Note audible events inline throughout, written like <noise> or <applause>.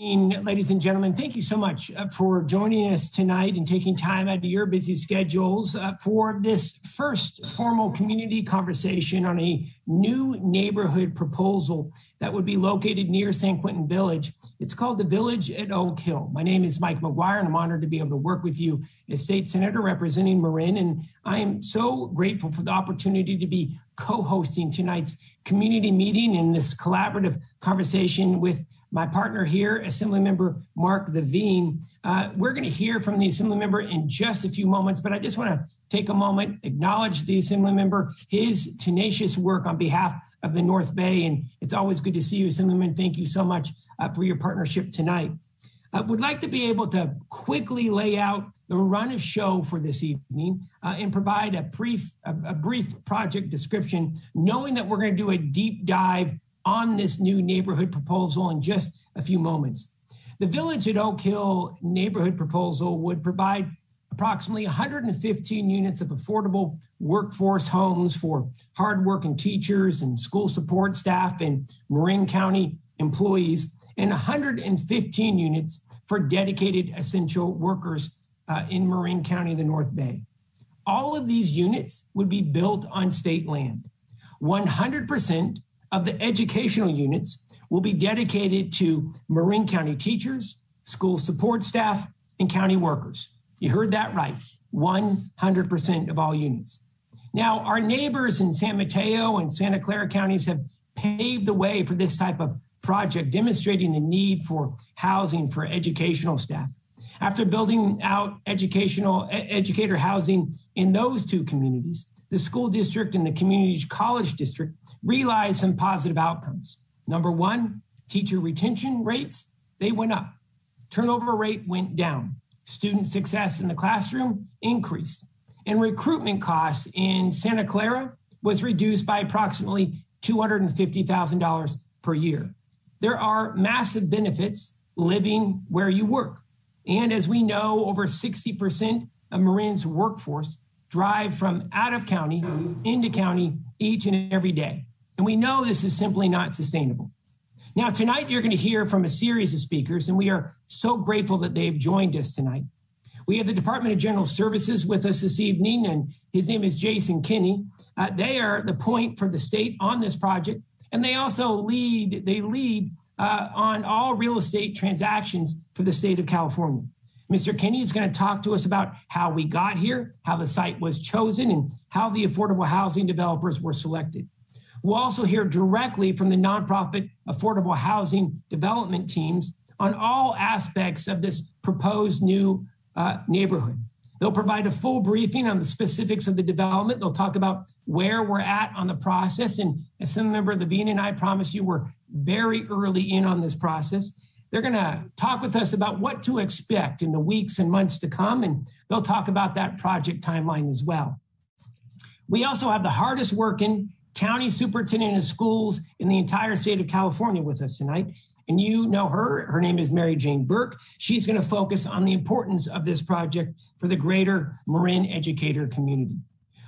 ladies and gentlemen. Thank you so much uh, for joining us tonight and taking time out of your busy schedules uh, for this first formal community conversation on a new neighborhood proposal that would be located near San Quentin Village. It's called the Village at Oak Hill. My name is Mike McGuire, and I'm honored to be able to work with you as state senator representing Marin. And I am so grateful for the opportunity to be co hosting tonight's community meeting in this collaborative conversation with my partner here, Assemblymember Mark Levine. Uh, we're going to hear from the Assemblymember in just a few moments, but I just want to take a moment, acknowledge the Assemblymember, his tenacious work on behalf of the North Bay. And it's always good to see you, Assemblyman. Thank you so much uh, for your partnership tonight. I would like to be able to quickly lay out the run of show for this evening uh, and provide a brief, a, a brief project description, knowing that we're going to do a deep dive on this new neighborhood proposal in just a few moments. The Village at Oak Hill neighborhood proposal would provide approximately 115 units of affordable workforce homes for hardworking teachers and school support staff and Marin County employees, and 115 units for dedicated essential workers uh, in Marin County, the North Bay. All of these units would be built on state land. 100% of the educational units will be dedicated to Marin County teachers, school support staff, and county workers. You heard that right 100% of all units. Now, our neighbors in San Mateo and Santa Clara counties have paved the way for this type of project, demonstrating the need for housing for educational staff. After building out educational educator housing in those two communities, the school district and the community college district realized some positive outcomes. Number one, teacher retention rates, they went up. Turnover rate went down. Student success in the classroom increased. And recruitment costs in Santa Clara was reduced by approximately $250,000 per year. There are massive benefits living where you work. And as we know, over 60% of Marin's workforce drive from out of county into county each and every day. And we know this is simply not sustainable. Now, tonight you're going to hear from a series of speakers, and we are so grateful that they've joined us tonight. We have the Department of General Services with us this evening, and his name is Jason Kinney. Uh, they are the point for the state on this project, and they also lead. They lead uh, on all real estate transactions for the state of California. Mr. Kinney is going to talk to us about how we got here, how the site was chosen, and how the affordable housing developers were selected. We'll also hear directly from the nonprofit affordable housing development teams on all aspects of this proposed new uh, neighborhood. They'll provide a full briefing on the specifics of the development. They'll talk about where we're at on the process. And Assemblymember Levine and I promise you, we're very early in on this process. They're going to talk with us about what to expect in the weeks and months to come, and they'll talk about that project timeline as well. We also have the hardest working county superintendent of schools in the entire state of California with us tonight. And you know her. Her name is Mary Jane Burke. She's going to focus on the importance of this project for the greater Marin educator community.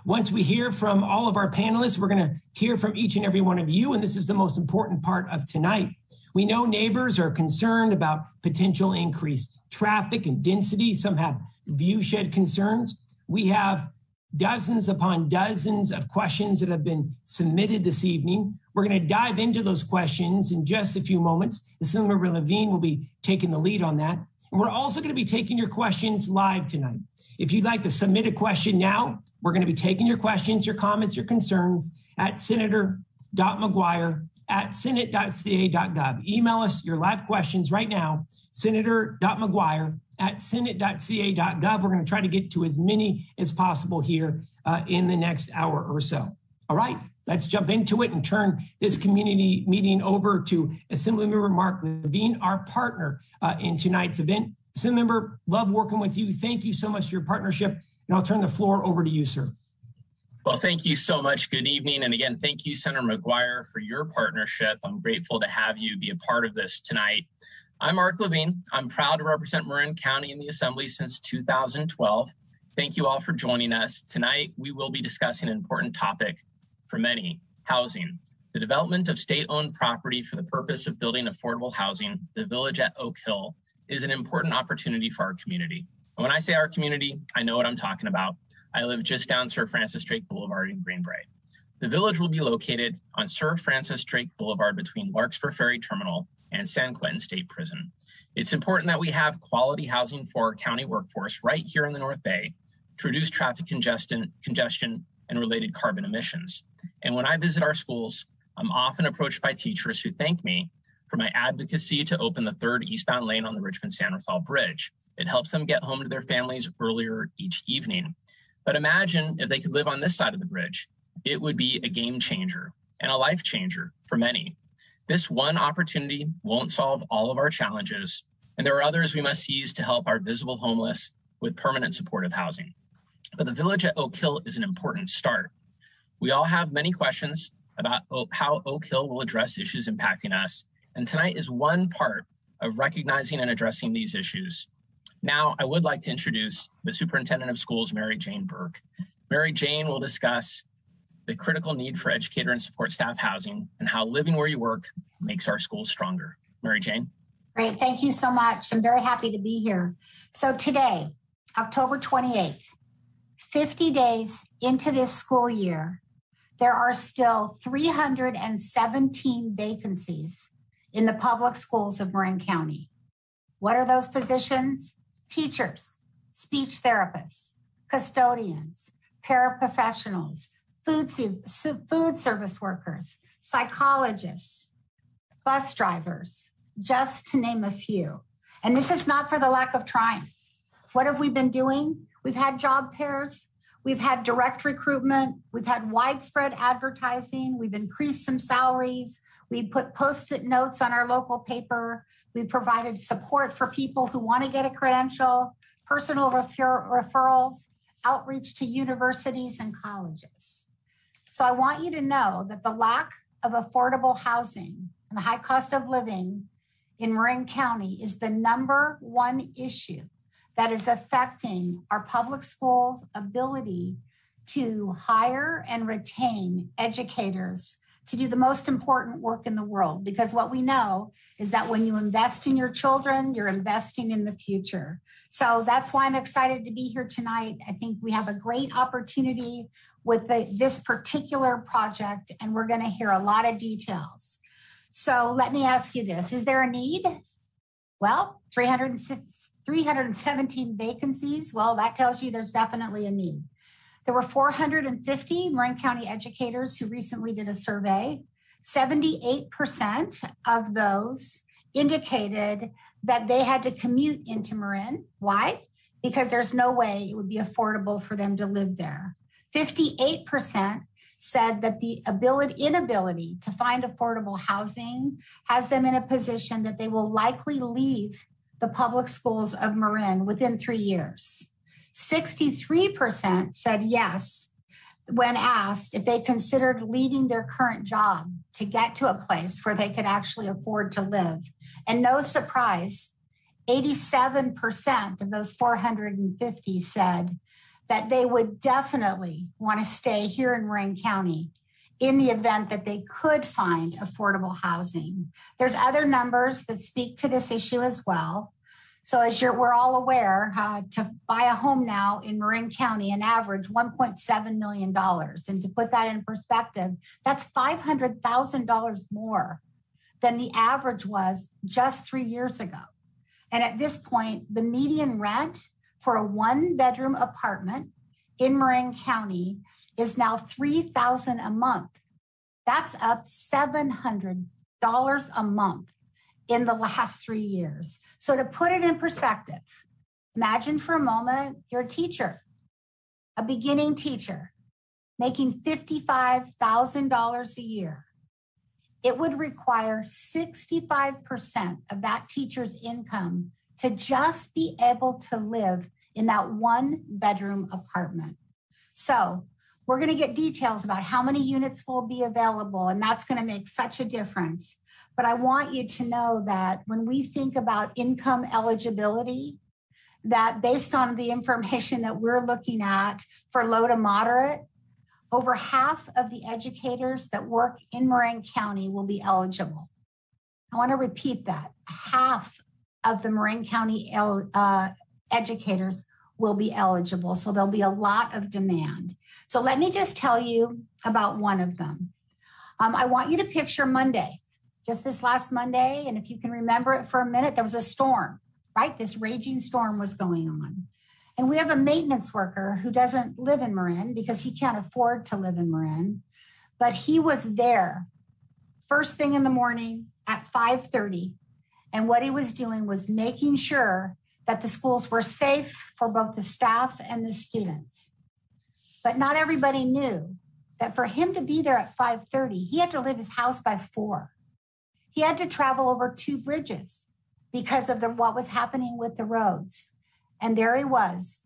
Once we hear from all of our panelists, we're going to hear from each and every one of you. And this is the most important part of tonight. We know neighbors are concerned about potential increased traffic and density. Some have viewshed concerns. We have dozens upon dozens of questions that have been submitted this evening. We're going to dive into those questions in just a few moments. Assemblymember Levine will be taking the lead on that. And we're also going to be taking your questions live tonight. If you'd like to submit a question now, we're going to be taking your questions, your comments, your concerns at senator.mcguire at senate.ca.gov. Email us your live questions right now, senator.mcguire at senate.ca.gov. We're going to try to get to as many as possible here uh, in the next hour or so. All right, let's jump into it and turn this community meeting over to Assemblymember Mark Levine, our partner uh, in tonight's event. Assemblymember, love working with you. Thank you so much for your partnership, and I'll turn the floor over to you, sir. Well, thank you so much. Good evening. And again, thank you, Senator McGuire, for your partnership. I'm grateful to have you be a part of this tonight. I'm Mark Levine. I'm proud to represent Marin County in the Assembly since 2012. Thank you all for joining us. Tonight, we will be discussing an important topic for many housing. The development of state owned property for the purpose of building affordable housing, the village at Oak Hill, is an important opportunity for our community. And when I say our community, I know what I'm talking about. I live just down Sir Francis Drake Boulevard in Greenbrae. The village will be located on Sir Francis Drake Boulevard between Larkspur Ferry Terminal and San Quentin State Prison. It's important that we have quality housing for our county workforce right here in the North Bay to reduce traffic congestion, congestion and related carbon emissions. And when I visit our schools, I'm often approached by teachers who thank me for my advocacy to open the third eastbound lane on the Richmond San Rafael Bridge. It helps them get home to their families earlier each evening. But imagine if they could live on this side of the bridge. It would be a game changer and a life changer for many. This one opportunity won't solve all of our challenges, and there are others we must seize to help our visible homeless with permanent supportive housing. But the village at Oak Hill is an important start. We all have many questions about how Oak Hill will address issues impacting us. And tonight is one part of recognizing and addressing these issues. Now, I would like to introduce the Superintendent of Schools, Mary Jane Burke. Mary Jane will discuss the critical need for educator and support staff housing and how living where you work makes our schools stronger. Mary Jane. Great. Thank you so much. I'm very happy to be here. So, today, October 28th, 50 days into this school year, there are still 317 vacancies in the public schools of Marin County. What are those positions? Teachers, speech therapists, custodians, paraprofessionals, food, food service workers, psychologists, bus drivers, just to name a few. And this is not for the lack of trying. What have we been doing? We've had job pairs, We've had direct recruitment. We've had widespread advertising. We've increased some salaries. We put post it notes on our local paper. We provided support for people who want to get a credential, personal refer- referrals, outreach to universities and colleges. So I want you to know that the lack of affordable housing and the high cost of living in Marin County is the number one issue that is affecting our public schools' ability to hire and retain educators to do the most important work in the world. Because what we know is that when you invest in your children, you're investing in the future. So that's why I'm excited to be here tonight. I think we have a great opportunity with the, this particular project, and we're going to hear a lot of details. So let me ask you this Is there a need? Well, 306 317 vacancies. Well, that tells you there's definitely a need. There were 450 Marin County educators who recently did a survey. 78% of those indicated that they had to commute into Marin. Why? Because there's no way it would be affordable for them to live there. 58% said that the ability inability to find affordable housing has them in a position that they will likely leave the public schools of Marin within three years. 63% said yes when asked if they considered leaving their current job to get to a place where they could actually afford to live. And no surprise, 87% of those 450 said that they would definitely want to stay here in Marin County in the event that they could find affordable housing. There's other numbers that speak to this issue as well. So as you're, we're all aware, uh, to buy a home now in Marin County, an average $1.7 million. And to put that in perspective, that's $500,000 more than the average was just three years ago. And at this point, the median rent for a one bedroom apartment in Marin County is now $3,000 a month. That's up $700 a month in the last three years. So, to put it in perspective, imagine for a moment you're a teacher, a beginning teacher, making $55,000 a year. It would require 65% of that teacher's income to just be able to live in that one bedroom apartment. So, we're going to get details about how many units will be available, and that's going to make such a difference. But I want you to know that when we think about income eligibility, that based on the information that we're looking at for low to moderate, over half of the educators that work in Marin County will be eligible. I want to repeat that half of the Marin County uh, educators will be eligible. So there'll be a lot of demand. So let me just tell you about one of them. Um, I want you to picture Monday, just this last Monday. And if you can remember it for a minute, there was a storm, right? This raging storm was going on. And we have a maintenance worker who doesn't live in Marin because he can't afford to live in Marin, but he was there first thing in the morning at 5:30 and what he was doing was making sure that the schools were safe for both the staff and the students. But not everybody knew that for him to be there at 5:30, he had to leave his house by 4. He had to travel over two bridges because of the, what was happening with the roads. And there he was,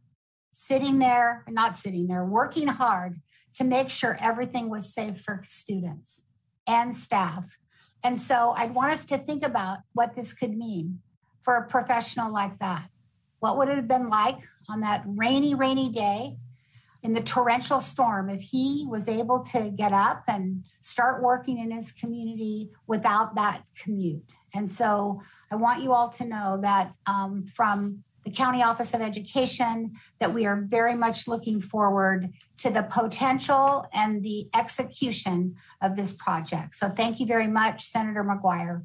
sitting there, not sitting there, working hard to make sure everything was safe for students and staff. And so I'd want us to think about what this could mean for a professional like that. What would it have been like on that rainy, rainy day in the torrential storm if he was able to get up and start working in his community without that commute? And so I want you all to know that um, from the County Office of Education that we are very much looking forward to the potential and the execution of this project. So thank you very much, Senator McGuire.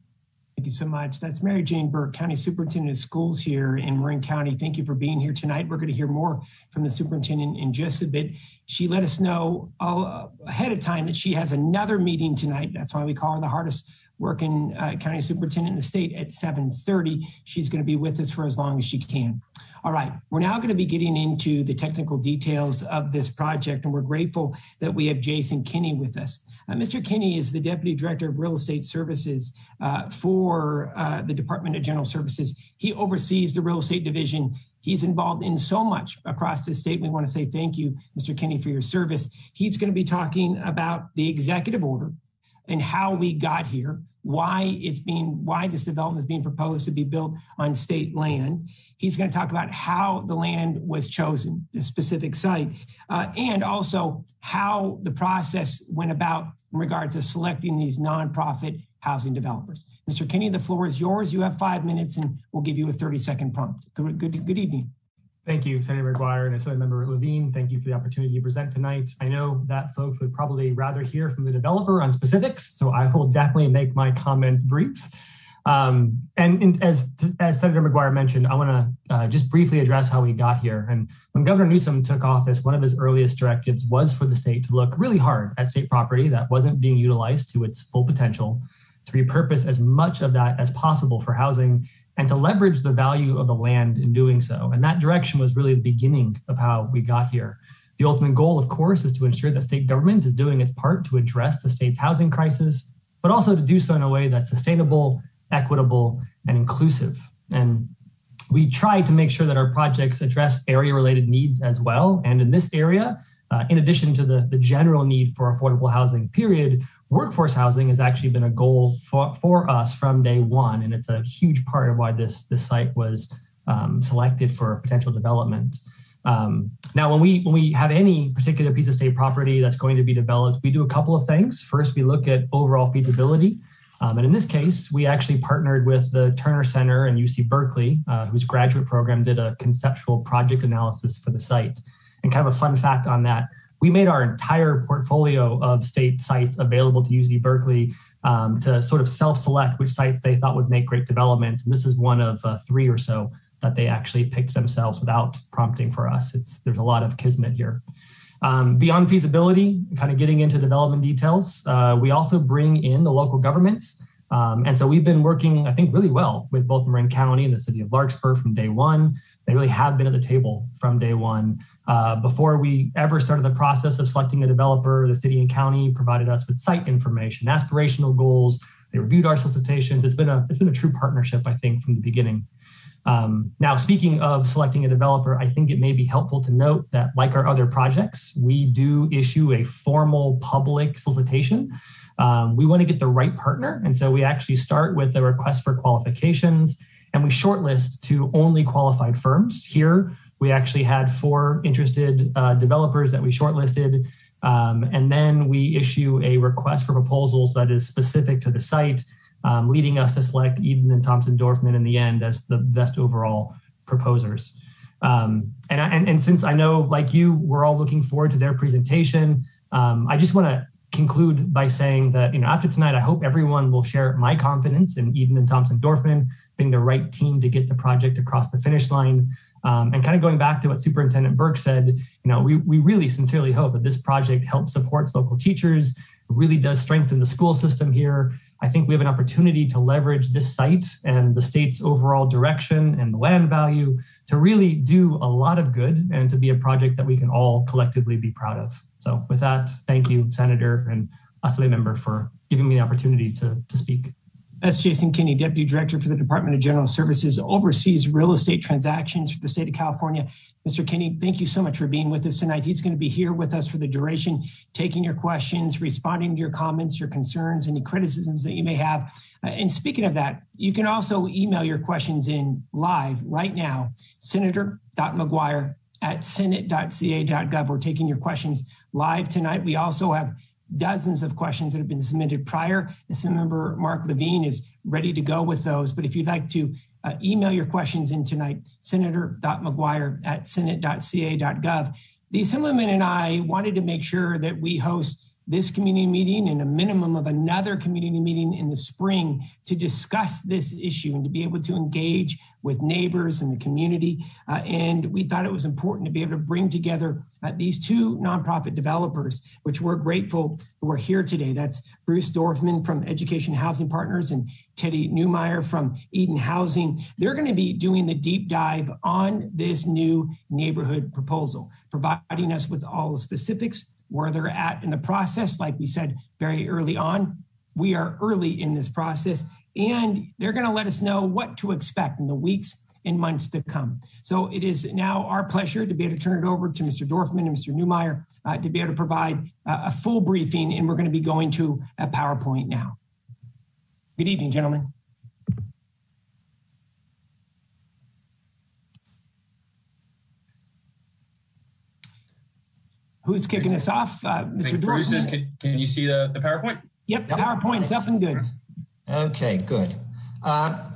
Thank you so much. That's Mary Jane Burke, County Superintendent of Schools here in Marin County. Thank you for being here tonight. We're going to hear more from the superintendent in just a bit. She let us know all, uh, ahead of time that she has another meeting tonight. That's why we call her the hardest working uh, county superintendent in the state at 7.30 she's going to be with us for as long as she can all right we're now going to be getting into the technical details of this project and we're grateful that we have jason kinney with us uh, mr kinney is the deputy director of real estate services uh, for uh, the department of general services he oversees the real estate division He's involved in so much across the state. We want to say thank you, Mr. Kinney, for your service. He's going to be talking about the executive order and how we got here, why it's being why this development is being proposed to be built on state land. He's going to talk about how the land was chosen, the specific site, uh, and also how the process went about in regards to selecting these nonprofit housing developers. Mr. Kinney, the floor is yours. You have five minutes, and we'll give you a 30 second prompt. Good, good, good evening. Thank you, Senator McGuire and Assembly Member Levine. Thank you for the opportunity to present tonight. I know that folks would probably rather hear from the developer on specifics, so I will definitely make my comments brief. Um, and, and, as, as Senator McGuire mentioned, I want to uh, just briefly address how we got here. And when Governor Newsom took office, one of his earliest directives was for the state to look really hard at state property that wasn't being utilized to its full potential, to repurpose as much of that as possible for housing and to leverage the value of the land in doing so. And that direction was really the beginning of how we got here. The ultimate goal, of course, is to ensure that state government is doing its part to address the state's housing crisis, but also to do so in a way that's sustainable, equitable, and inclusive. And we try to make sure that our projects address area related needs as well. And in this area, uh, in addition to the, the general need for affordable housing, period, workforce housing has actually been a goal for, for us from day one, and it's a huge part of why this, this site was um, selected for potential development. Um, now, when we when we have any particular piece of state property that's going to be developed, we do a couple of things. First, we look at overall feasibility. Um, and in this case, we actually partnered with the Terner Center and UC Berkeley, uh, whose graduate program did a conceptual project analysis for the site. And kind of a fun fact on that we made our entire portfolio of state sites available to UC Berkeley um, to sort of self-select which sites they thought would make great developments. And this is one of uh, three or so that they actually picked themselves without prompting for us. It's there's a lot of kismet here. Um, beyond feasibility, kind of getting into development details, uh, we also bring in the local governments. Um, and so we've been working, I think, really well with both Marin County and the city of Larkspur from day one. They really have been at the table from day one. Uh, before we ever started the process of selecting a developer, the city and county provided us with site information, aspirational goals. They reviewed our solicitations. It's been a it's been a true partnership, I think, from the beginning. Um, now, speaking of selecting a developer, I think it may be helpful to note that, like our other projects, we do issue a formal public solicitation. Um, we want to get the right partner, and so we actually start with a request for qualifications, and we shortlist to only qualified firms. Here, we actually had four interested uh, developers that we shortlisted. Um, and then we issue a request for proposals that is specific to the site, um, leading us to select Eden and Thompson Dorfman in the end as the best overall proposers. Um, and, and, and since I know, like you, we're all looking forward to their presentation, um, I just want to conclude by saying that, you know, after tonight, I hope everyone will share my confidence in Eden and Thompson Dorfman being the right team to get the project across the finish line. Um, and kind of going back to what Superintendent Burke said, you know, we, we really sincerely hope that this project helps support local teachers, really does strengthen the school system here. I think we have an opportunity to leverage this site and the state's overall direction and the land value to really do a lot of good and to be a project that we can all collectively be proud of. So with that, thank you, Senator and Assembly member for giving me the opportunity to, to speak. That's Jason Kinney, Deputy Director for the Department of General Services, oversees real estate transactions for the state of California. Mr. Kinney, thank you so much for being with us tonight. He's going to be here with us for the duration, taking your questions, responding to your comments, your concerns, any criticisms that you may have. Uh, and speaking of that, you can also email your questions in live right now, senator.mcguire at senate.ca.gov. We're taking your questions live tonight. We also have dozens of questions that have been submitted prior. Assemblymember Mark Levine is ready to go with those. But if you'd like to uh, email your questions in tonight, senator.mcguire at senate.ca.gov. The Assemblyman and I wanted to make sure that we host this community meeting and a minimum of another community meeting in the spring to discuss this issue and to be able to engage with neighbors and the community. Uh, and we thought it was important to be able to bring together uh, these two nonprofit developers, which we're grateful who are here today. That's Bruce Dorfman from Education Housing Partners and Teddy Newmeyer from Eden Housing. They're going to be doing the deep dive on this new neighborhood proposal, providing us with all the specifics where they're at in the process. Like we said very early on, we are early in this process, and they're going to let us know what to expect in the weeks and months to come. So it is now our pleasure to be able to turn it over to Mr. Dorfman and Mr. Newmeyer uh, to be able to provide uh, a full briefing, and we're going to be going to a PowerPoint now. Good evening, gentlemen. Who's kicking us off? Uh, Mr. Bruce is, can, can, you see the, the PowerPoint? Yep, the PowerPoint's up and good. Okay, good. Uh,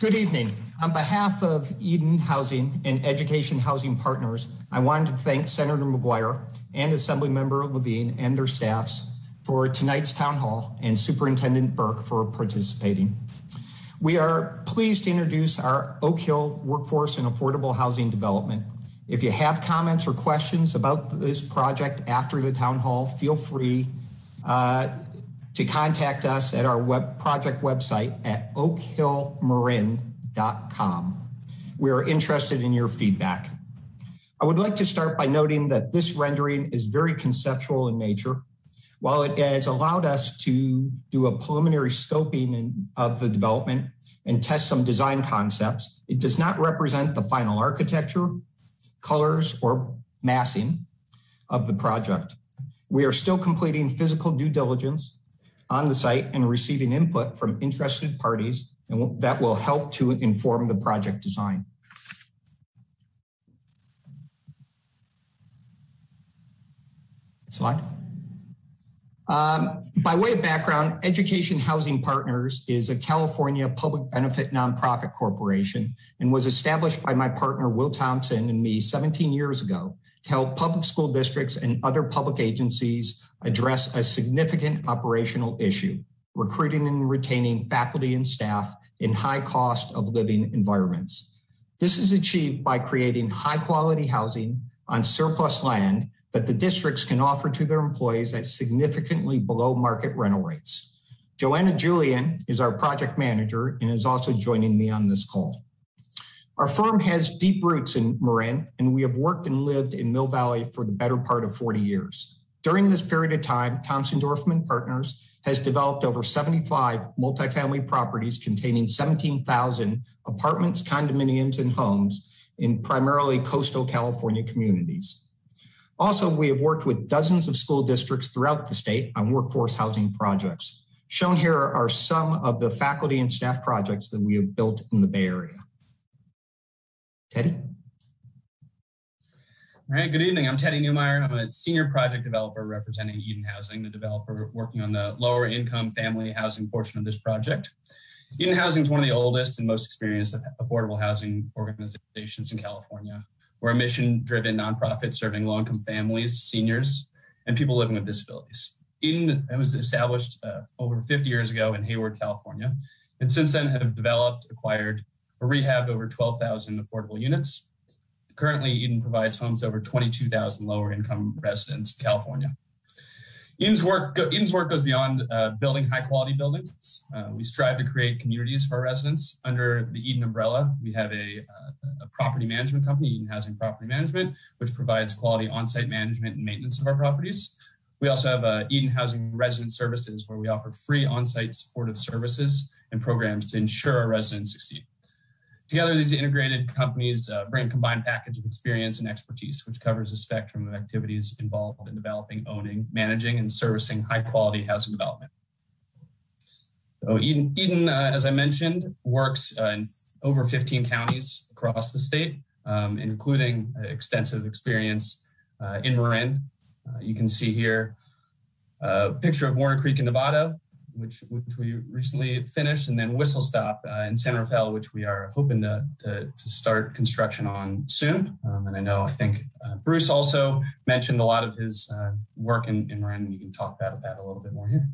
good evening. On behalf of Eden Housing and Education Housing Partners, I wanted to thank Senator McGuire and Assemblymember Levine and their staffs for tonight's town hall and Superintendent Burke for participating. We are pleased to introduce our Oak Hill Workforce and Affordable Housing Development if you have comments or questions about this project after the town hall, feel free uh, to contact us at our web project website at oakhillmarin.com. We are interested in your feedback. I would like to start by noting that this rendering is very conceptual in nature. While it has allowed us to do a preliminary scoping in, of the development and test some design concepts, it does not represent the final architecture colors, or massing of the project. We are still completing physical due diligence on the site and receiving input from interested parties and that will help to inform the project design. Slide. Um, by way of background, Education Housing Partners is a California public benefit nonprofit corporation and was established by my partner Will Thompson and me 17 years ago to help public school districts and other public agencies address a significant operational issue, recruiting and retaining faculty and staff in high cost of living environments. This is achieved by creating high quality housing on surplus land that the districts can offer to their employees at significantly below market rental rates. Joanna Julian is our project manager and is also joining me on this call. Our firm has deep roots in Marin, and we have worked and lived in Mill Valley for the better part of 40 years. During this period of time, Thompson Dorfman Partners has developed over 75 multifamily properties containing 17,000 apartments, condominiums, and homes in primarily coastal California communities. Also, we have worked with dozens of school districts throughout the state on workforce housing projects. Shown here are some of the faculty and staff projects that we have built in the Bay Area. Teddy? All right, good evening. I'm Teddy Newmeyer. I'm a senior project developer representing Eden Housing, the developer working on the lower income family housing portion of this project. Eden Housing is one of the oldest and most experienced affordable housing organizations in California. We're a mission driven nonprofit serving low income families, seniors, and people living with disabilities. Eden was established uh, over 50 years ago in Hayward, California, and since then have developed, acquired, or rehabbed over 12,000 affordable units Currently, Eden provides homes over 22,000 lower income residents in California. Eden's work, Eden's work goes beyond uh, building high quality buildings. Uh, we strive to create communities for our residents. Under the Eden umbrella, we have a, uh, a, property management company, Eden Housing Property Management, which provides quality on site management and maintenance of our properties. We also have uh, Eden Housing Resident Services, where we offer free on site supportive services and programs to ensure our residents succeed. Together, these integrated companies uh, bring a combined package of experience and expertise, which covers a spectrum of activities involved in developing, owning, managing, and servicing high quality housing development. So Eden, Eden uh, as I mentioned, works uh, in over 15 counties across the state, um, including extensive experience uh, in Marin. Uh, you can see here a picture of Warner Creek in Novato, which which we recently finished, and then Whistle Stop uh, in San Rafael, which we are hoping to, to, to start construction on soon. Um, and I know I think uh, Bruce also mentioned a lot of his uh, work in, in Marin, you can talk about that a little bit more here.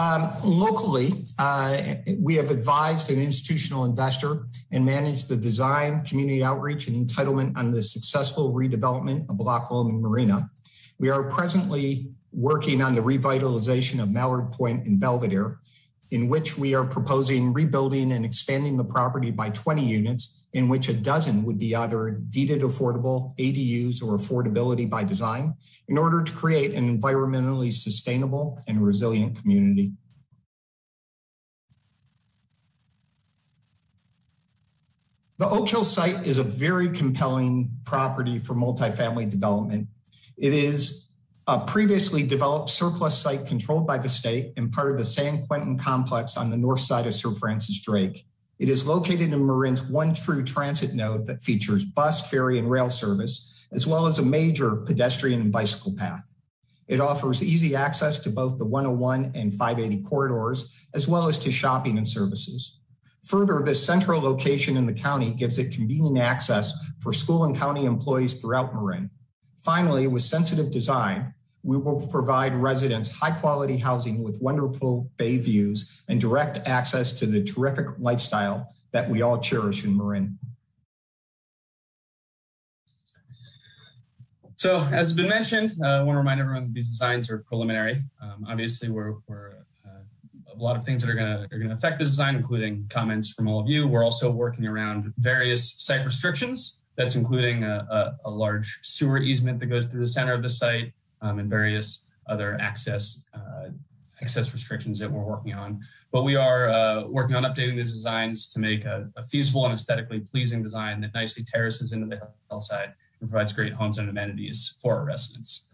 Um, locally, uh, we have advised an institutional investor and managed the design, community outreach, and entitlement on the successful redevelopment of Loch Lomond Marina. We are presently working on the revitalization of Mallard Point in Belvedere, in which we are proposing rebuilding and expanding the property by 20 units, in which a dozen would be either deeded affordable, ADUs, or affordability by design, in order to create an environmentally sustainable and resilient community. The Oak Hill site is a very compelling property for multifamily development. It is a previously developed surplus site controlled by the state and part of the San Quentin complex on the north side of Sir Francis Drake. It is located in Marin's one true transit node that features bus, ferry, and rail service, as well as a major pedestrian and bicycle path. It offers easy access to both the 101 and 580 corridors, as well as to shopping and services. Further, this central location in the county gives it convenient access for school and county employees throughout Marin. Finally, with sensitive design, we will provide residents high quality housing with wonderful bay views and direct access to the terrific lifestyle that we all cherish in Marin. So, as has been mentioned, uh, I want to remind everyone that these designs are preliminary. Um, obviously, we're, we're uh, a lot of things that are going to are going to affect the design, including comments from all of you. We're also working around various site restrictions. That's including a, a, a large sewer easement that goes through the center of the site, um, and various other access uh, access restrictions that we're working on. But we are uh, working on updating these designs to make a, a, feasible and aesthetically pleasing design that nicely terraces into the hillside and provides great homes and amenities for our residents.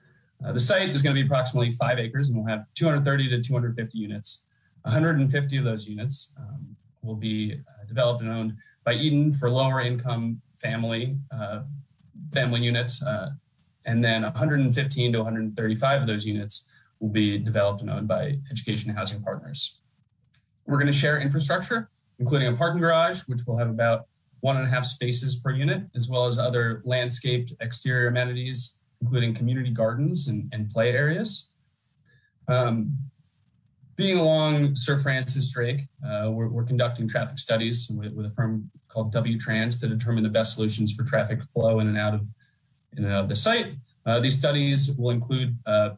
Uh, the site is going to be approximately five acres and we'll have 230 to 250 units. 150 of those units um, will be uh, developed and owned by Eden for lower income family uh, family units uh, and then 115 to 135 of those units will be developed and owned by education and housing partners. We're going to share infrastructure, including a parking garage, which will have about one and a half spaces per unit, as well as other landscaped exterior amenities, including community gardens and, and play areas. Um, being along Sir Francis Drake, uh, we're, we're, conducting traffic studies with, with, a firm called WTrans to determine the best solutions for traffic flow in and out of the site. Uh, these studies will include uh,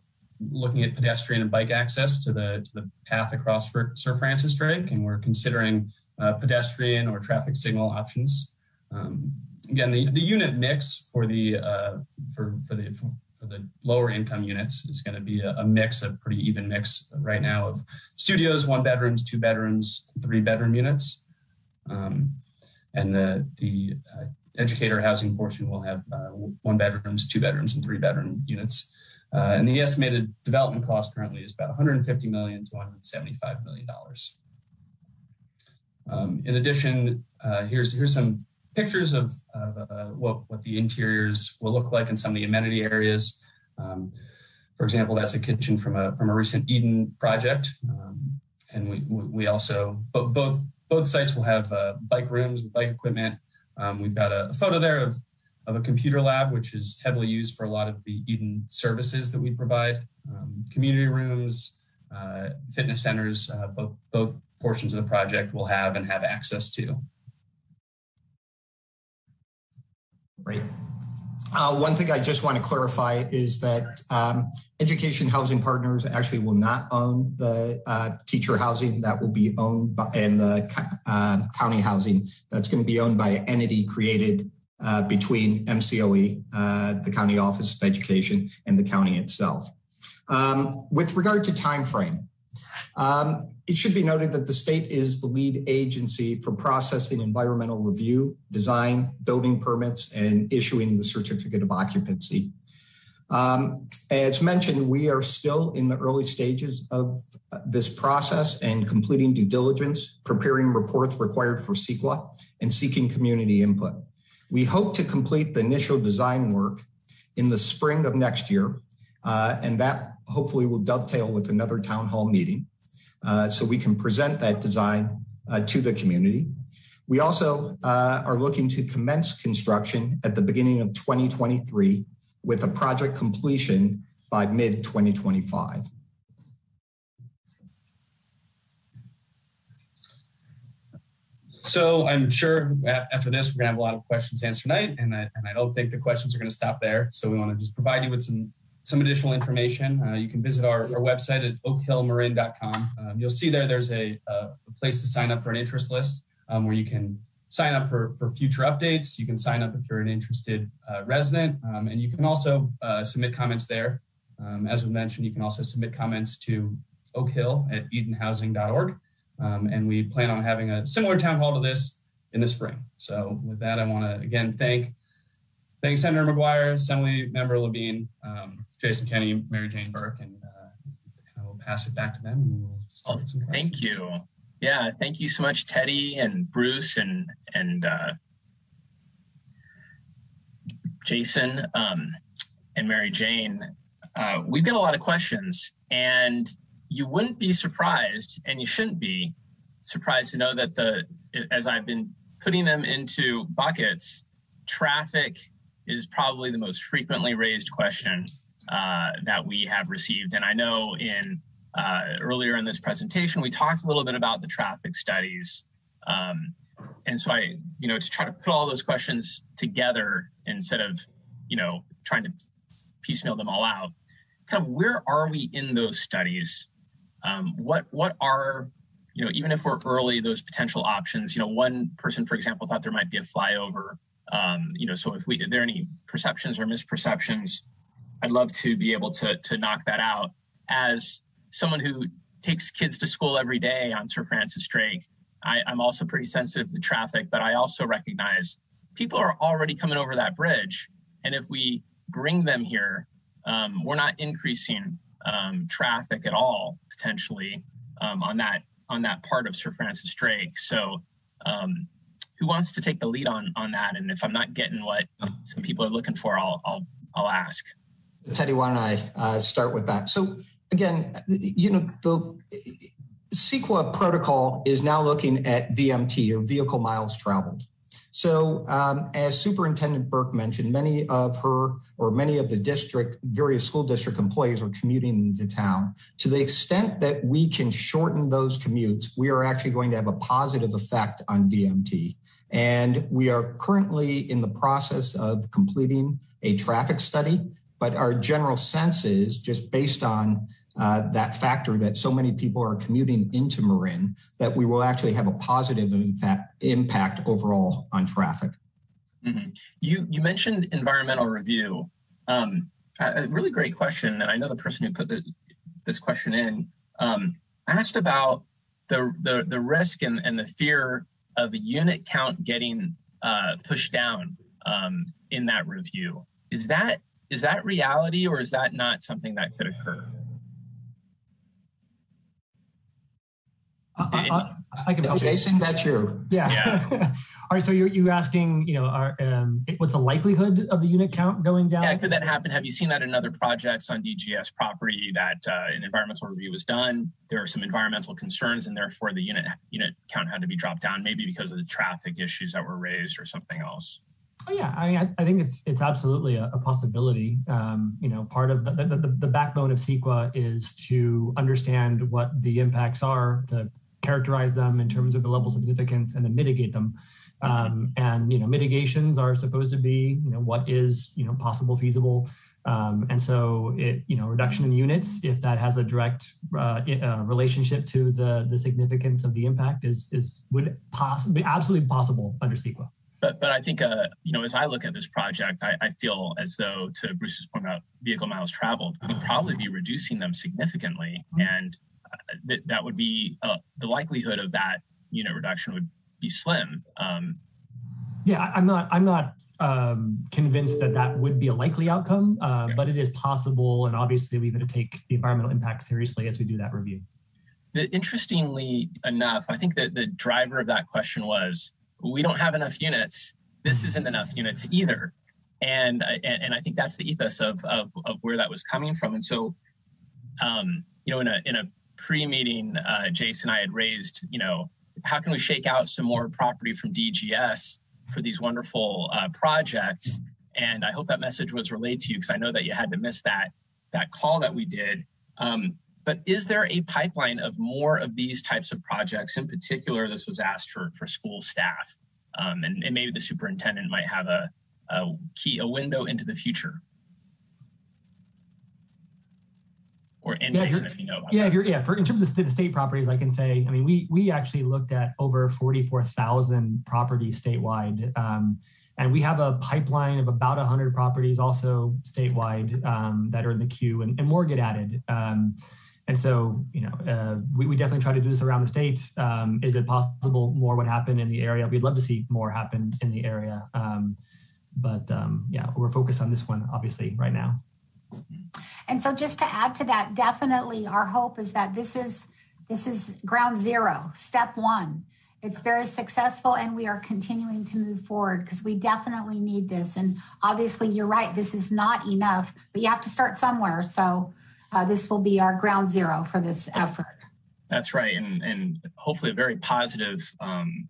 looking at pedestrian and bike access to the, to the path across Sir Francis Drake, and we're considering uh, pedestrian or traffic signal options. Um, again, the, the unit mix for the uh, for for the for the lower income units is going to be a, a, mix, a pretty even mix right now of studios, one bedrooms, two bedrooms, three bedroom units. Um, and the the uh, educator housing portion will have uh, one bedrooms, two bedrooms, and three bedroom units. Uh, and the estimated development cost currently is about 150 million to 175 million dollars. Um, in addition, uh, here's here's some pictures of, of uh, what, what the interiors will look like in some of the amenity areas. Um, for example, that's a kitchen from a from a recent Eden project, um, and we we also but both both sites will have uh, bike rooms with bike equipment. Um, we've got a, photo there of of a computer lab, which is heavily used for a lot of the Eden services that we provide. Um, community rooms, uh, fitness centers, uh, both both portions of the project will have and have access to. Great. Uh, one thing I just want to clarify is that um, Education Housing Partners actually will not own the uh, teacher housing. That will be owned by, and the uh, county housing. That's going to be owned by an entity created uh, between MCOE, uh, the County Office of Education, and the county itself. Um, with regard to time frame, um, it should be noted that the state is the lead agency for processing environmental review, design, building permits, and issuing the certificate of occupancy. Um, as mentioned, we are still in the early stages of this process and completing due diligence, preparing reports required for CEQA, and seeking community input. We hope to complete the initial design work in the spring of next year, uh, and that hopefully will dovetail with another town hall meeting uh, so we can present that design uh, to the community. We also uh, are looking to commence construction at the beginning of 2023 with a project completion by mid 2025. So I'm sure after this, we're gonna have a lot of questions answered tonight, and I, and I don't think the questions are gonna stop there. So we wanna just provide you with some some additional information, uh, you can visit our, our website at oakhillmarin.com. Um, you'll see there there's a, a, place to sign up for an interest list um, where you can sign up for, for future updates. You can sign up if you're an interested uh, resident, um, and you can also uh, submit comments there. Um, as we mentioned, you can also submit comments to Oak Hill at edenhousing.org. Um, and we plan on having a similar town hall to this in the spring. So, with that, I want to again thank thank Senator McGuire, Assembly Member Levine, um, Jason Kinney, Mary Jane Burke, and uh, I will pass it back to them and we'll start some questions. Thank you. Yeah, thank you so much, Teddy and Bruce and and uh, Jason um, and Mary Jane. Uh, we've got a lot of questions, and you wouldn't be surprised, and you shouldn't be surprised to know that the as I've been putting them into buckets, traffic is probably the most frequently raised question uh, that we have received. And I know in uh, earlier in this presentation, we talked a little bit about the traffic studies. Um, and so I, you know, to try to put all those questions together instead of, you know, trying to piecemeal them all out, kind of where are we in those studies? Um, what what are you know even if we're early those potential options you know one person for example thought there might be a flyover um, you know so if we are there any perceptions or misperceptions I'd love to be able to to knock that out. As someone who takes kids to school every day on Sir Francis Drake, I, I'm also pretty sensitive to traffic, but I also recognize people are already coming over that bridge, and if we bring them here, um, we're not increasing um, traffic at all potentially um, on that on that part of Sir Francis Drake. So, um, who wants to take the lead on on that? And if I'm not getting what some people are looking for, I'll I'll I'll ask. Teddy, why don't I uh, start with that? So again, you know, the CEQA protocol is now looking at VMT or vehicle miles traveled. So, um, as Superintendent Burke mentioned, many of her or many of the district, various school district employees are commuting into town. To the extent that we can shorten those commutes, we are actually going to have a positive effect on VMT. And we are currently in the process of completing a traffic study but our general sense is just based on uh, that factor that so many people are commuting into Marin, that we will actually have a positive impact, impact overall on traffic. Mm-hmm. You you mentioned environmental review. Um, a really great question, and I know the person who put the, this question in um, asked about the, the the risk and, and the fear of the unit count getting uh, pushed down um, in that review. Is that is that reality or is that not something that could occur? I, I, I can help. Jason, that's you. Yeah. yeah. <laughs> All right, so you're you asking, you know, are, um, what's the likelihood of the unit count going down? Yeah, could that happen? Have you seen that in other projects on DGS property that uh, an environmental review was done? There are some environmental concerns, and therefore the unit unit count had to be dropped down, maybe because of the traffic issues that were raised or something else. Oh, yeah, I mean, I, I, think it's it's absolutely a, a possibility. Um, you know, part of the, the, the, the backbone of CEQA is to understand what the impacts are, to characterize them in terms of the level of significance, and then mitigate them. Um, and you know, mitigations are supposed to be you know what is you know possible, feasible. Um, and so, it, you know, reduction in units, if that has a direct uh, uh, relationship to the the significance of the impact, is is would possibly absolutely possible under CEQA. But but I think uh, you know, as I look at this project, I, I feel as though, to Bruce's point about vehicle miles traveled, we'd probably be reducing them significantly, mm-hmm. and uh, th- that would be uh, the likelihood of that unit reduction would be slim. Um, yeah, I'm not. I'm not um, convinced that that would be a likely outcome, uh, yeah. but it is possible, and obviously we've got to take the environmental impact seriously as we do that review. The, interestingly enough, I think that the driver of that question was we don't have enough units. This isn't enough units either, and and, and I think that's the ethos of, of of where that was coming from. And so, um, you know, in a in a pre-meeting, uh, Jason and I had raised, you know, how can we shake out some more property from DGS for these wonderful uh, projects? And I hope that message was relayed to you because I know that you had to miss that that call that we did. Um, but is there a pipeline of more of these types of projects? In particular, this was asked for for school staff, um, and, and, maybe the superintendent might have a, a key a window into the future. Or in yeah, Jason, if you know. yeah, yeah. For in terms of the state properties, I can say, I mean, we we actually looked at over forty four thousand properties statewide. Um, and we have a pipeline of about 100 properties also statewide um, that are in the queue and, and more get added. Um, and so, you know, uh, we, we definitely try to do this around the state. Um, is it possible more would happen in the area? We'd love to see more happen in the area. Um, but um, yeah, we're focused on this one, obviously, right now. And so just to add to that, definitely our hope is that this is this is ground zero, step one. It's very successful and we are continuing to move forward because we definitely need this. And obviously you're right, this is not enough, but you have to start somewhere. So uh, this will be our ground zero for this effort. That's right. And, and hopefully a very positive um,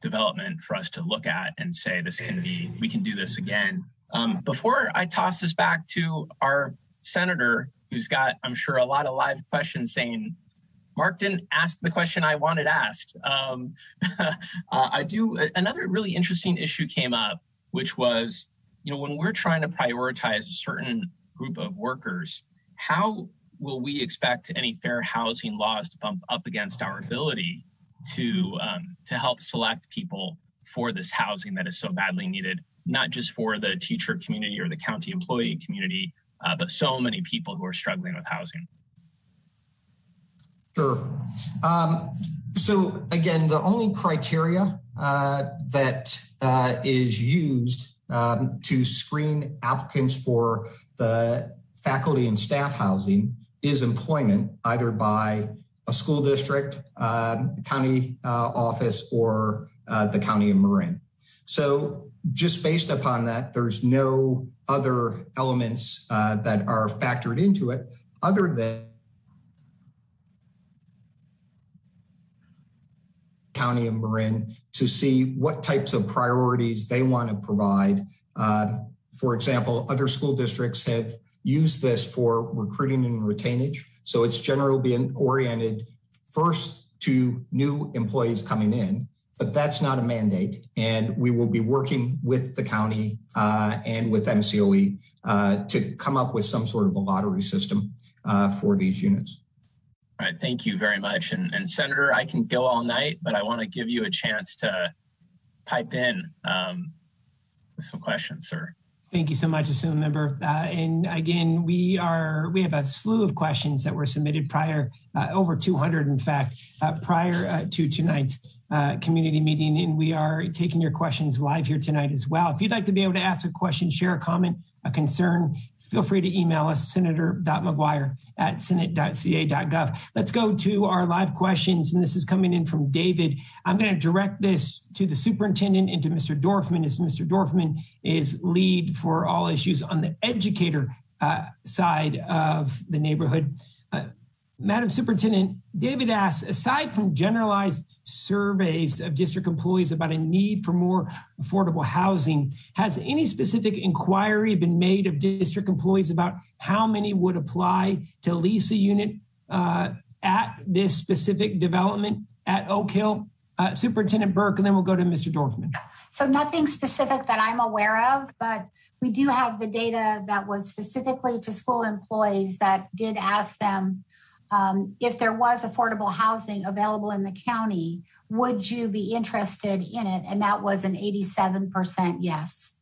development for us to look at and say this can be, we can do this again um, before I toss this back to our senator, who's got, I'm sure, a lot of live questions saying, Marc didn't ask the question I wanted asked. Um, <laughs> uh, I do. Another really interesting issue came up, which was, you know, when we're trying to prioritize a certain group of workers, how will we expect any fair housing laws to bump up against our ability to um, to help select people for this housing that is so badly needed? Not just for the teacher community or the county employee community, uh, but so many people who are struggling with housing. Sure. Um, so again, the only criteria uh, that uh, is used um, to screen applicants for the faculty and staff housing is employment, either by a school district, um, county uh, office, or uh, the county of Marin. So just based upon that, there's no other elements uh, that are factored into it other than County of Marin to see what types of priorities they want to provide. Uh, for example, other school districts have used this for recruiting and retainage. So it's generally being oriented first to new employees coming in but that's not a mandate. And we will be working with the county uh, and with MCOE uh, to come up with some sort of a lottery system uh, for these units. All right, thank you very much. And, and Senator, I can go all night, but I want to give you a chance to pipe in um, with some questions, sir. Thank you so much, Assembly Member. Uh, and again, we are we have a slew of questions that were submitted prior, uh, over 200, in fact, uh, prior uh, to tonight's uh, community meeting, and we are taking your questions live here tonight as well. If you'd like to be able to ask a question, share a comment, a concern, feel free to email us, senator.mcguire at senate.ca.gov. Let's go to our live questions, and this is coming in from David. I'm going to direct this to the superintendent and to Mr. Dorfman, as Mr. Dorfman is lead for all issues on the educator uh, side of the neighborhood. Madam Superintendent, David asks, aside from generalized surveys of district employees about a need for more affordable housing, has any specific inquiry been made of district employees about how many would apply to lease a unit uh, at this specific development at Oak Hill? Uh, Superintendent Burke, and then we'll go to Mr. Dorfman. So nothing specific that I'm aware of, but we do have the data that was specifically to school employees that did ask them um, if there was affordable housing available in the county, would you be interested in it? And that was an 87% yes.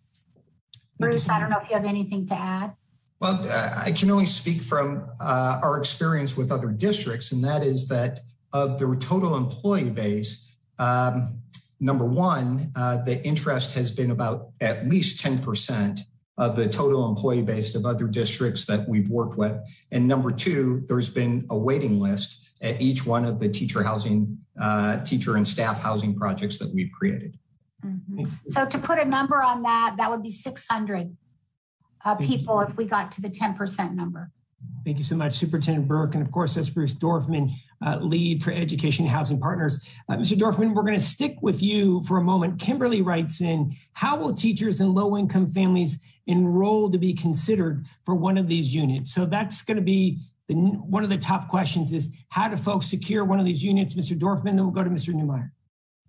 Bruce, I don't know if you have anything to add. Well, uh, I can only speak from uh, our experience with other districts, and that is that of the total employee base, um, number one, uh, the interest has been about at least 10% of the total employee base of other districts that we've worked with. And number two, there's been a waiting list at each one of the teacher housing, uh, teacher and staff housing projects that we've created. Mm-hmm. So to put a number on that, that would be 600 uh, people if we got to the 10% number. Thank you so much, Superintendent Burke. And of course, that's Bruce Dorfman, uh, lead for Education Housing Partners. Uh, Mr. Dorfman, we're going to stick with you for a moment. Kimberly writes in How will teachers in low income families enroll to be considered for one of these units? So that's going to be the, one of the top questions is how do folks secure one of these units? Mr. Dorfman, then we'll go to Mr. Newmeyer.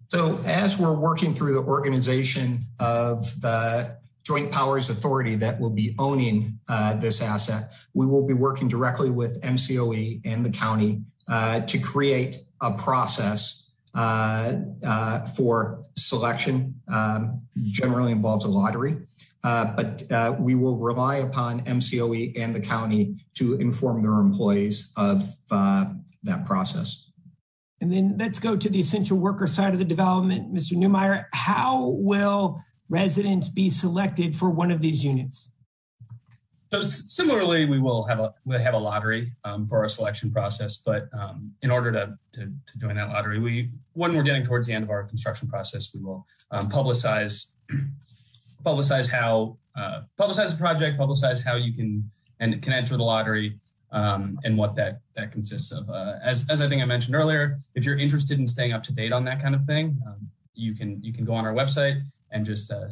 So as we're working through the organization of the Joint Powers Authority that will be owning uh, this asset, we will be working directly with MCOE and the county uh, to create a process uh, uh, for selection. Um, generally involves a lottery, but uh, we will rely upon MCOE and the county to inform their employees of that process. And then let's go to the essential worker side of the development. Mr. Newmeyer, how will residents be selected for one of these units? So similarly, we will have a we'll have a lottery um, for our selection process. But um, in order to, to, to join that lottery, we when we're getting towards the end of our construction process, we will um, publicize publicize how uh, publicize the project, publicize how you can and can enter the lottery, um, and what that that consists of. Uh, as as I think I mentioned earlier, if you're interested in staying up to date on that kind of thing, um, you can you can go on our website and just uh,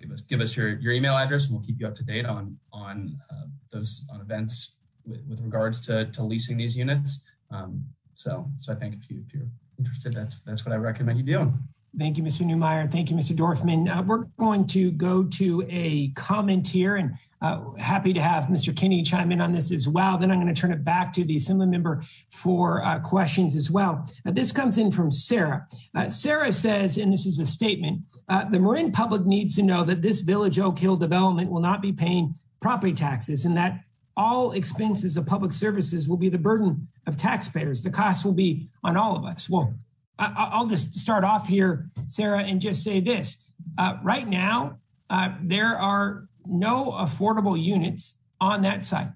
give us give us your, your email address, and we'll keep you up to date on on uh, those on events with, with, regards to, to leasing these units. Um, so so I think if you if you're interested, that's that's what I recommend you doing. Thank you, Mr. Newmeyer. Thank you, Mr. Dorfman. Uh, we're going to go to a comment here, and uh, happy to have Mr. Kinney chime in on this as well. Then I'm going to turn it back to the Assembly member for uh, questions as well. Uh, this comes in from Sarah. Uh, Sarah says, and this is a statement, uh, the Marin public needs to know that this Village Oak Hill development will not be paying property taxes and that all expenses of public services will be the burden of taxpayers. The cost will be on all of us. Well, I, will just start off here, Sarah, and just say this. Uh, right now, there are no affordable units on that site.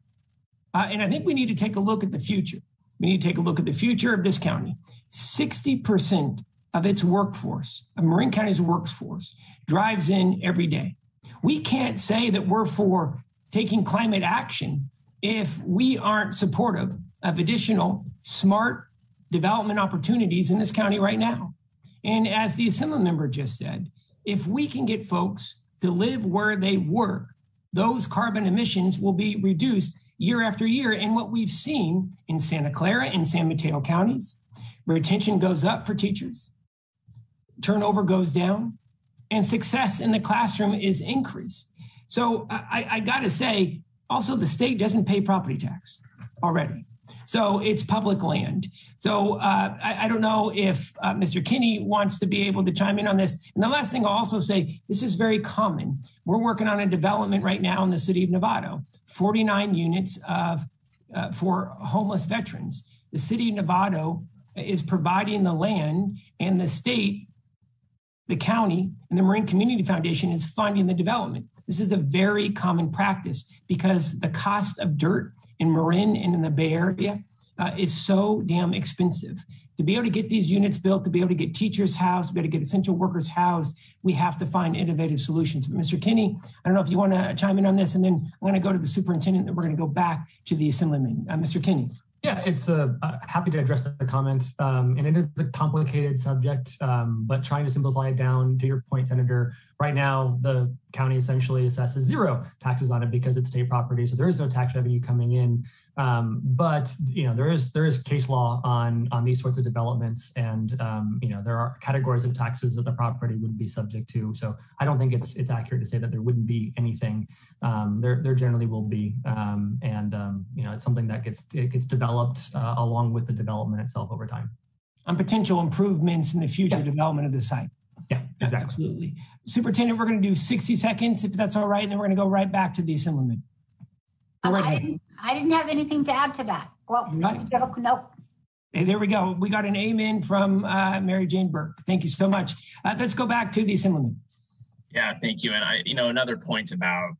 Uh, and I think we need to take a look at the future. We need to take a look at the future of this county. 60% of its workforce, of Marin County's workforce, drives in every day. We can't say that we're for taking climate action if we aren't supportive of additional smart development opportunities in this county right now. And as the assembly member just said, if we can get folks to live where they work, those carbon emissions will be reduced year after year. And what we've seen in Santa Clara and San Mateo counties, retention goes up for teachers, turnover goes down, and success in the classroom is increased. So I, I got to say, also, the state doesn't pay property tax already. So it's public land. So uh, I, I, don't know if uh, Mr. Kinney wants to be able to chime in on this. And the last thing I'll also say this is very common. We're working on a development right now in the city of Novato, 49 units of uh, for homeless veterans. The city of Novato is providing the land, and the state, the county, and the Marin Community Foundation is funding the development. This is a very common practice because the cost of dirt in Marin and in the Bay Area uh, is so damn expensive. To be able to get these units built, to be able to get teachers housed, to be able to get essential workers housed, we have to find innovative solutions. But Mr. Kinney, I don't know if you want to chime in on this, and then I'm going to go to the superintendent, and we're going to go back to the assemblyman. Uh, Mr. Kinney. Yeah, it's a uh, happy to address the comments, um, and it is a complicated subject. Um, but trying to simplify it down to your point, Senator. Right now, the county essentially assesses zero taxes on it because it's state property, so there is no tax revenue coming in. Um, but you know there is there is case law on on these sorts of developments, and um, you know there are categories of taxes that the property would be subject to. So I don't think it's it's accurate to say that there wouldn't be anything. Um, there there generally will be, um, and um, you know it's something that gets it gets developed uh, along with the development itself over time. On potential improvements in the future yeah. development of the site. Yeah, exactly. Absolutely. Superintendent, we're going to do 60 seconds if that's all right, and then we're going to go right back to the assemblyman. Go right ahead. I didn't have anything to add to that. Well, right. nope. Hey, there we go. We got an amen from uh, Mary Jane Burke. Thank you so much. Uh, let's go back to the assemblyman. Yeah, thank you. And I, you know, another point about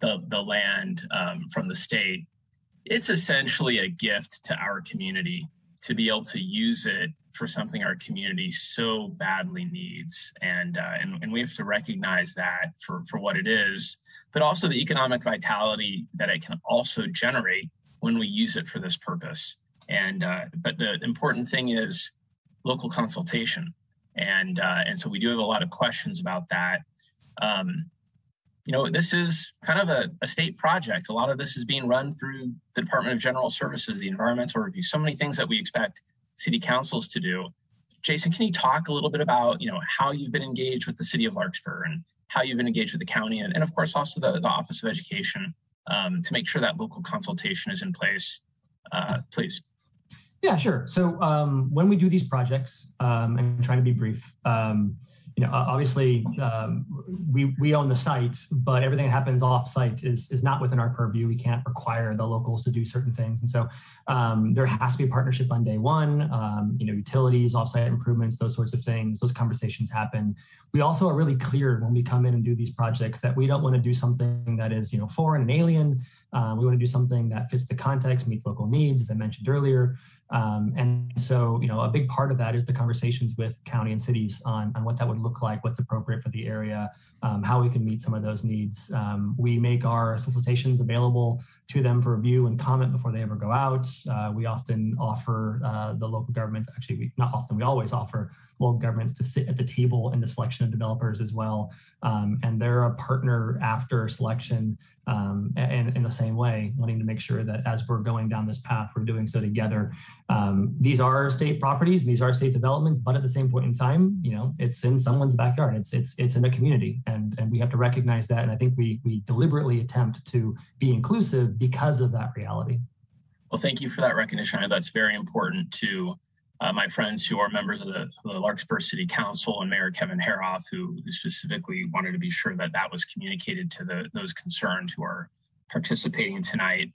the the land um, from the state, it's essentially a gift to our community to be able to use it for something our community so badly needs, and uh, and and we have to recognize that for for what it is but also the economic vitality that it can also generate when we use it for this purpose. And uh, but the important thing is local consultation, and uh, and so we do have a lot of questions about that. Um, you know, this is kind of a, a, state project. A lot of this is being run through the Department of General Services, the environmental review, so many things that we expect city councils to do. Jason, can you talk a little bit about, you know, how you've been engaged with the city of Larkspur and how you've been engaged with the county, and, and of course also the, the Office of Education um, to make sure that local consultation is in place. Uh, please. Yeah, sure. So um, when we do these projects, um, and trying to be brief, um, you know, obviously um, we we own the site, but everything that happens off site is is not within our purview. We can't require the locals to do certain things, and so um, there has to be a partnership on day one. Um, you know, utilities, offsite improvements, those sorts of things. Those conversations happen. We also are really clear when we come in and do these projects that we don't want to do something that is you know foreign and alien. Um, we want to do something that fits the context, meets local needs, as I mentioned earlier. Um, and so, you know, a big part of that is the conversations with county and cities on, on what that would look like, what's appropriate for the area, um, how we can meet some of those needs. Um, we make our solicitations available to them for review and comment before they ever go out. Uh, we often offer uh, the local governments, actually, we, not often, we always offer local governments to sit at the table in the selection of developers as well. Um, and they're a partner after selection um, and in the same way, wanting to make sure that as we're going down this path, we're doing so together. Um, these are state properties, these are state developments, but at the same point in time, you know, it's in someone's backyard. It's it's it's in a community, and and we have to recognize that. And I think we we deliberately attempt to be inclusive because of that reality. Well, thank you for that recognition. That's very important to uh, my friends who are members of the, the, Larkspur City Council and Mayor Kevin Haroff, who, specifically wanted to be sure that that was communicated to the, those concerned who are participating tonight.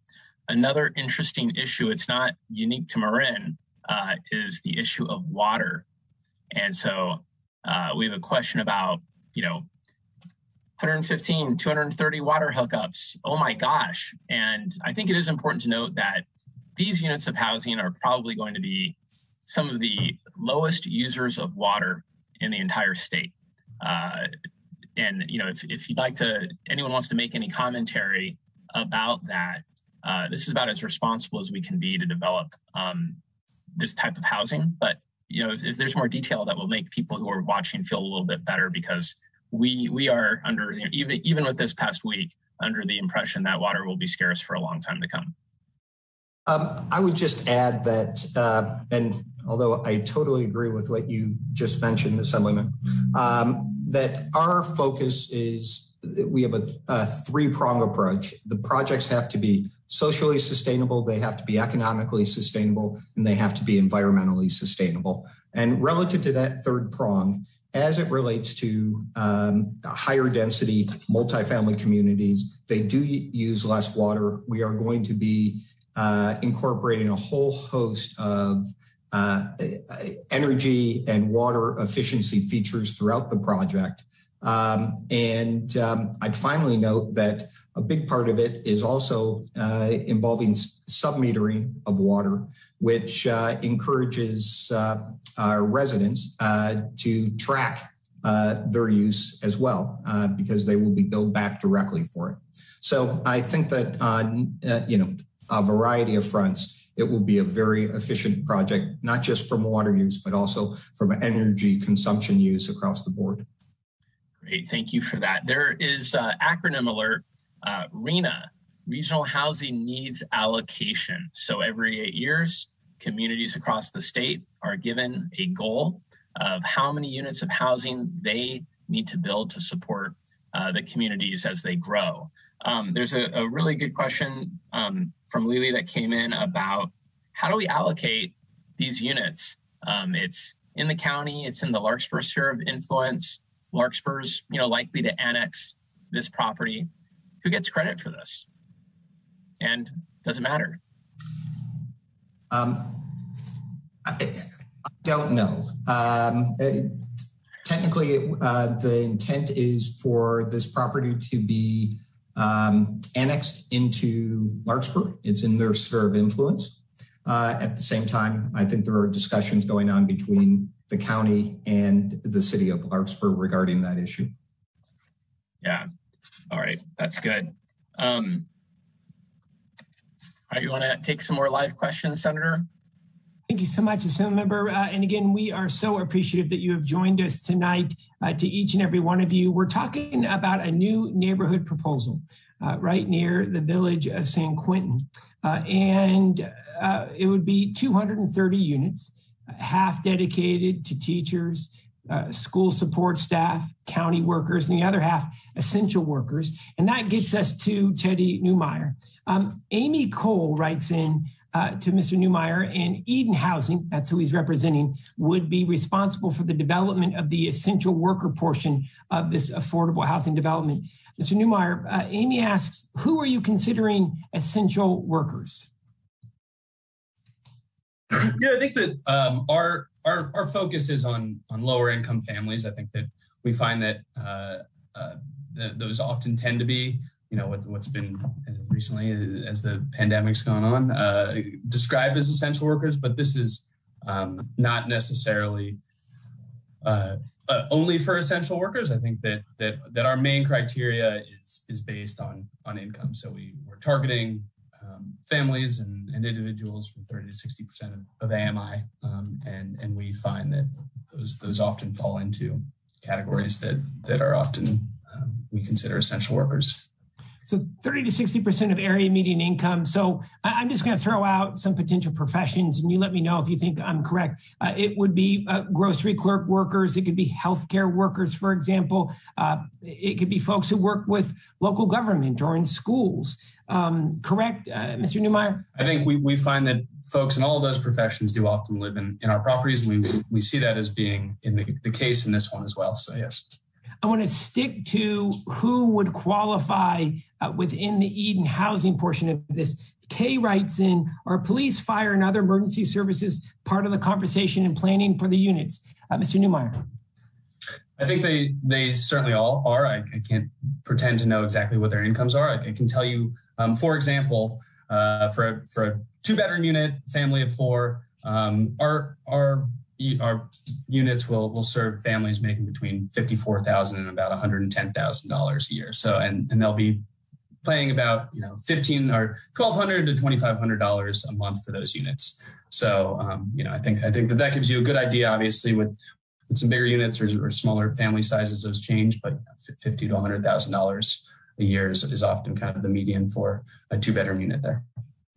Another interesting issue, it's not unique to Marin, uh, is the issue of water. And so uh, we have a question about, you know, 115, 230 water hookups. Oh my gosh. And I think it is important to note that these units of housing are probably going to be some of the lowest users of water in the entire state. Uh, and you know, if, if you'd like to, anyone wants to make any commentary about that, uh, this is about as responsible as we can be to develop um, this type of housing. But you know, if, if, there's more detail that will make people who are watching feel a little bit better, because we we are under you know, even even with this past week under the impression that water will be scarce for a long time to come. Um, I would just add that, uh, and although I totally agree with what you just mentioned, Assemblyman, um, that our focus is we have a, a three prong approach. The projects have to be socially sustainable, they have to be economically sustainable, and they have to be environmentally sustainable. And relative to that third prong, as it relates to um, higher density multifamily communities, they do use less water. We are going to be incorporating a whole host of uh, energy and water efficiency features throughout the project Um, and um, I'd finally note that a big part of it is also uh, involving submetering of water, which uh, encourages uh, our residents uh, to track uh, their use as well, uh, because they will be billed back directly for it. So I think that you know a variety of fronts, it will be a very efficient project, not just from water use, but also from energy consumption use across the board. Great, thank you for that. There is uh, acronym alert, uh, RHNA, Regional Housing Needs Allocation. So every eight years, communities across the state are given a goal of how many units of housing they need to build to support uh, the communities as they grow. Um, there's a, a, really good question um, from Lily that came in about how do we allocate these units? Um, it's in the county, it's in the Larkspur sphere of influence. Larkspur's, you know, likely to annex this property. Who gets credit for this? And does it matter? Um, I, I don't know. Um, technically, uh, the intent is for this property to be um, annexed into Larkspur. It's in their sphere of influence. Uh, at the same time, I think there are discussions going on between the county and the city of Larkspur regarding that issue. Yeah. All right. That's good. Um, all right. You want to take some more live questions, Senator? Thank you so much, Assembly Member. Uh, and again, we are so appreciative that you have joined us tonight. Uh, to each and every one of you, we're talking about a new neighborhood proposal uh, right near the village of San Quentin. Uh, and uh, it would be 230 units half dedicated to teachers, uh, school support staff, county workers, and the other half essential workers. And that gets us to Teddy Newmeyer. Um, Amy Cole writes in uh, to Mr. Newmeyer, and Eden Housing, that's who he's representing, would be responsible for the development of the essential worker portion of this affordable housing development. Mr. Newmeyer, uh, Amy asks, who are you considering essential workers? yeah, I think that um, our our our focus is on on lower income families. I think that we find that uh, uh, those often tend to be, you know, what, what's been recently as the pandemic's gone on, uh, described as essential workers. But this is um, not necessarily uh, uh, only for essential workers. I think that that that our main criteria is is based on on income. So we we're targeting um, families and, and, individuals from 30 to 60 percent of, of AMI, um, and and we find that those those often fall into categories that that are often um, we consider essential workers. So 30 to 60% of area median income. So I'm just going to throw out some potential professions and you let me know if you think I'm correct. Uh, it would be uh, grocery clerk workers. It could be healthcare workers, for example. Uh, it could be folks who work with local government or in schools. Um, correct, uh, Mr. Newmeyer? I think we, we find that folks in all of those professions do often live in, in our properties. We, we see that as being in the, the case in this one as well. So yes. I want to stick to who would qualify uh, within the Eden housing portion of this. Kay writes in, are police, fire, and other emergency services part of the conversation and planning for the units? Uh, Mr. Newmeyer. I think they they certainly all are. I, I, can't pretend to know exactly what their incomes are. I, I can tell you, um, for example, uh, for a, for a two bedroom unit, family of four, um, our our our units will will serve families making between fifty four thousand and about one hundred and ten thousand dollars a year. So and and they'll be paying about you know fifteen or twelve hundred to twenty five hundred dollars a month for those units. So um, you know I think I think that that gives you a good idea. Obviously with with some bigger units or, or smaller family sizes, those change, but fifty to one hundred thousand dollars a year is, is often kind of the median for a two bedroom unit there.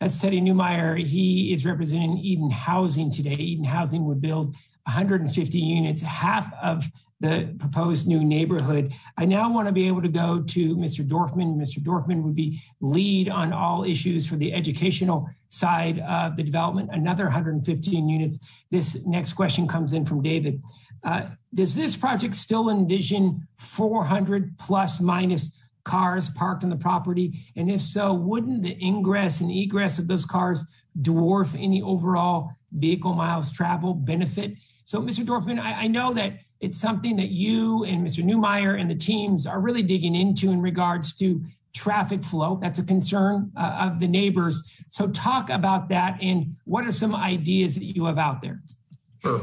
That's Teddy Newmeyer. He is representing Eden Housing today. Eden Housing would build 150 units, half of the proposed new neighborhood. I now want to be able to go to Mr. Dorfman. Mr. Dorfman would be lead on all issues for the educational side of the development, another 115 units. This next question comes in from David. Uh, does this project still envision 400 plus minus cars parked on the property? And if so, wouldn't the ingress and egress of those cars dwarf any overall vehicle miles travel benefit? So, Mr. Dorfman, I, I know that it's something that you and Mr. Newmeyer and the teams are really digging into in regards to traffic flow. That's a concern uh, of the neighbors. So, talk about that and what are some ideas that you have out there? Sure.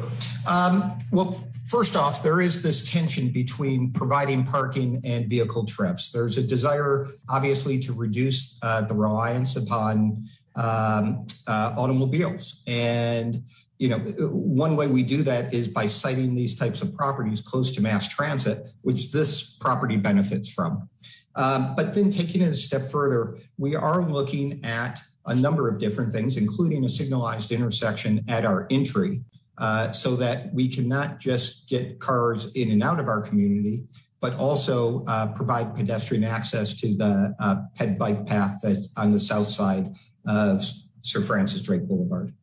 Um, well, first off, there is this tension between providing parking and vehicle trips. There's a desire, obviously, to reduce uh, the reliance upon um, uh, automobiles. And you know, one way we do that is by siting these types of properties close to mass transit, which this property benefits from. Um, but then taking it a step further, we are looking at a number of different things, including a signalized intersection at our entry, uh, so that we can not just get cars in and out of our community, but also uh, provide pedestrian access to the uh, ped bike path that's on the south side of Sir Francis Drake Boulevard.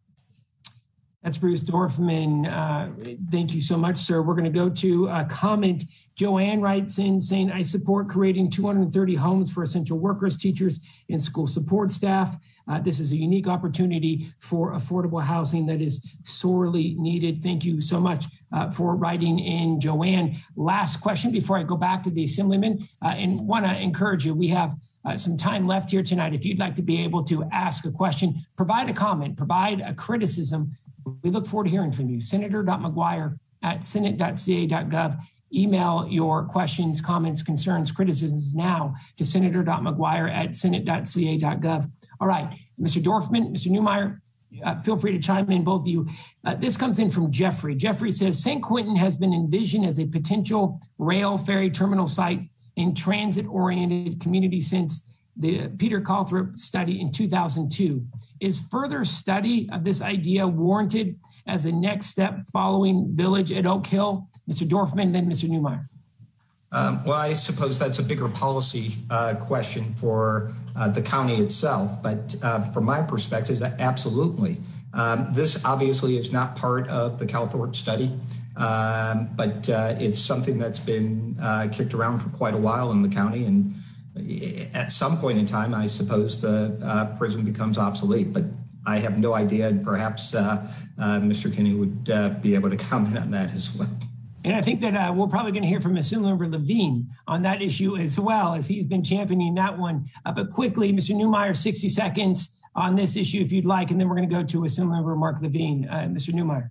That's Bruce Dorfman. Uh, thank you so much, sir. We're going to go to a comment. Joanne writes in saying, I support creating 230 homes for essential workers, teachers, and school support staff. Uh, this is a unique opportunity for affordable housing that is sorely needed. Thank you so much uh, for writing in, Joanne. Last question before I go back to the Assemblyman, uh, and want to encourage you. We have uh, some time left here tonight. If you'd like to be able to ask a question, provide a comment, provide a criticism, we look forward to hearing from you. Senator.mcguire at senate.ca.gov. Email your questions, comments, concerns, criticisms now to senator.mcguire at senate.ca.gov. All right, Mr. Dorfman, Mr. Newmeyer, uh, feel free to chime in, both of you. Uh, this comes in from Jeffrey. Jeffrey says San Quentin has been envisioned as a potential rail ferry terminal site and transit oriented community since the Peter Calthorpe study in 2002. Is further study of this idea warranted as a next step following Village at Oak Hill? Mr. Dorfman, then Mr. Newmeyer. Um, well, I suppose that's a bigger policy uh, question for uh, the county itself. But uh, from my perspective, absolutely. Um, this obviously is not part of the Calthorpe study, um, but uh, it's something that's been uh, kicked around for quite a while in the county. And at some point in time, I suppose the uh, prison becomes obsolete, but I have no idea, and perhaps uh, uh, Mr. Kinney would uh, be able to <laughs> comment on that as well. And I think that uh, we're probably going to hear from Assemblymember Levine on that issue as well, as he's been championing that one. Uh, but quickly, Mr. Newmeyer, 60 seconds on this issue if you'd like, and then we're going to go to Assemblymember Marc Levine. Mr. Newmeyer.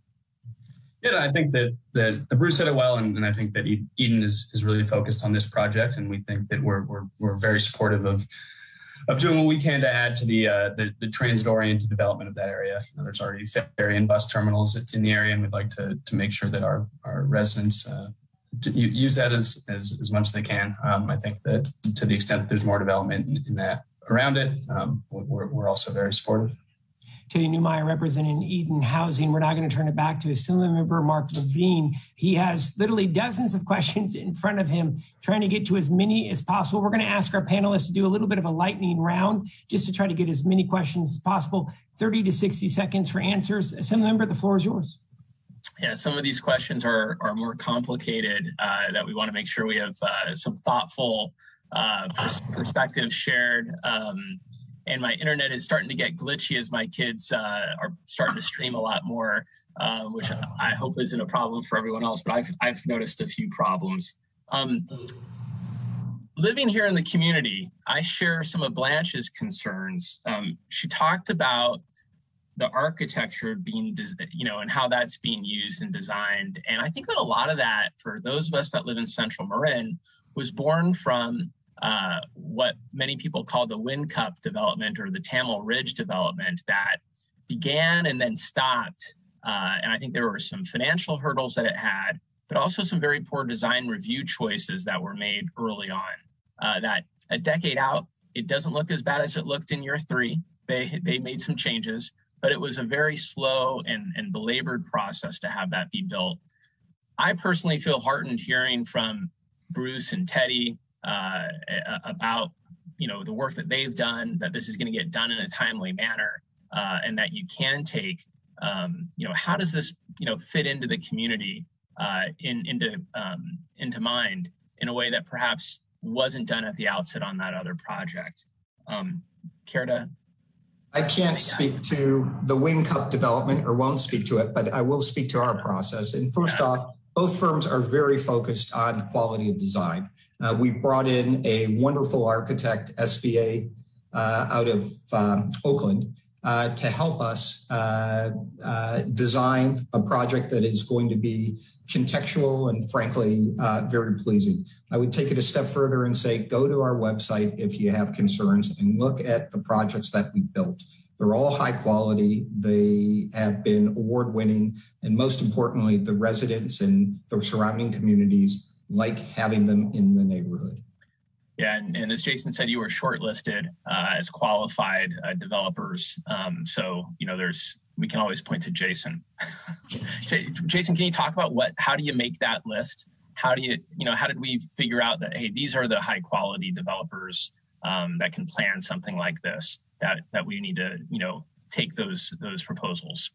Yeah, I think that that Bruce said it well, and, and I think that Eden is, is really focused on this project, and we think that we're we're, we're very supportive of of doing what we can to add to the uh, the, the transit oriented development of that area. You know, there's already ferry and bus terminals in the area, and we'd like to to make sure that our our residents uh, use that as, as as much as they can. Um, I think that to the extent that there's more development in, in that around it, um, we're, we're also very supportive. Teddy Newmeyer representing Eden Housing. We're now going to turn it back to Assembly Member Marc Levine. He has literally dozens of <laughs> questions in front of him, trying to get to as many as possible. We're going to ask our panelists to do a little bit of a lightning round just to try to get as many questions as possible. 30 to 60 seconds for answers. Assembly Member, the floor is yours. Yeah, some of these questions are, are more complicated uh, that we want to make sure we have uh, some thoughtful uh, perspectives shared. Um, and my internet is starting to get glitchy as my kids uh, are starting to stream a lot more, uh, which I hope isn't a problem for everyone else. But I've I've noticed a few problems. Um, living here in the community, I share some of Blanche's concerns. Um, she talked about the architecture being, you know, and how that's being used and designed. And I think that a lot of that, for those of us that live in Central Marin, was born from uh, what many people call the WinCup development or the Tamil Ridge development that began and then stopped. Uh, and I think there were some financial hurdles that it had, but also some very poor design review choices that were made early on. Uh, that a decade out, it doesn't look as bad as it looked in year three. They, they made some changes, but it was a very slow and, and belabored process to have that be built. I personally feel heartened hearing from Bruce and Teddy uh, about you know the work that they've done, that this is going to get done in a timely manner, uh, and that you can take um, you know how does this you know fit into the community uh, in into um, into mind in a way that perhaps wasn't done at the outset on that other project. Um, care to I can't speak to the WinCup development or won't speak to it, but I will speak to our process. And first yeah. off, both firms are very focused on quality of design. Uh, we brought in a wonderful architect, SVA, uh, out of um, Oakland, uh, to help us uh, uh, design a project that is going to be contextual and frankly uh, very pleasing. I would take it a step further and say go to our website if you have concerns and look at the projects that we built. They're all high quality. They have been award winning. And most importantly, the residents and the surrounding communities like having them in the neighborhood. Yeah, and, and, as Jason said, you were shortlisted uh, as qualified uh, developers. Um, so you know, there's we can always point to Jason. <laughs> Jason, can you talk about what? How do you make that list? How do you you know how did we figure out that hey these are the high quality developers um, that can plan something like this that that we need to you know take those those proposals.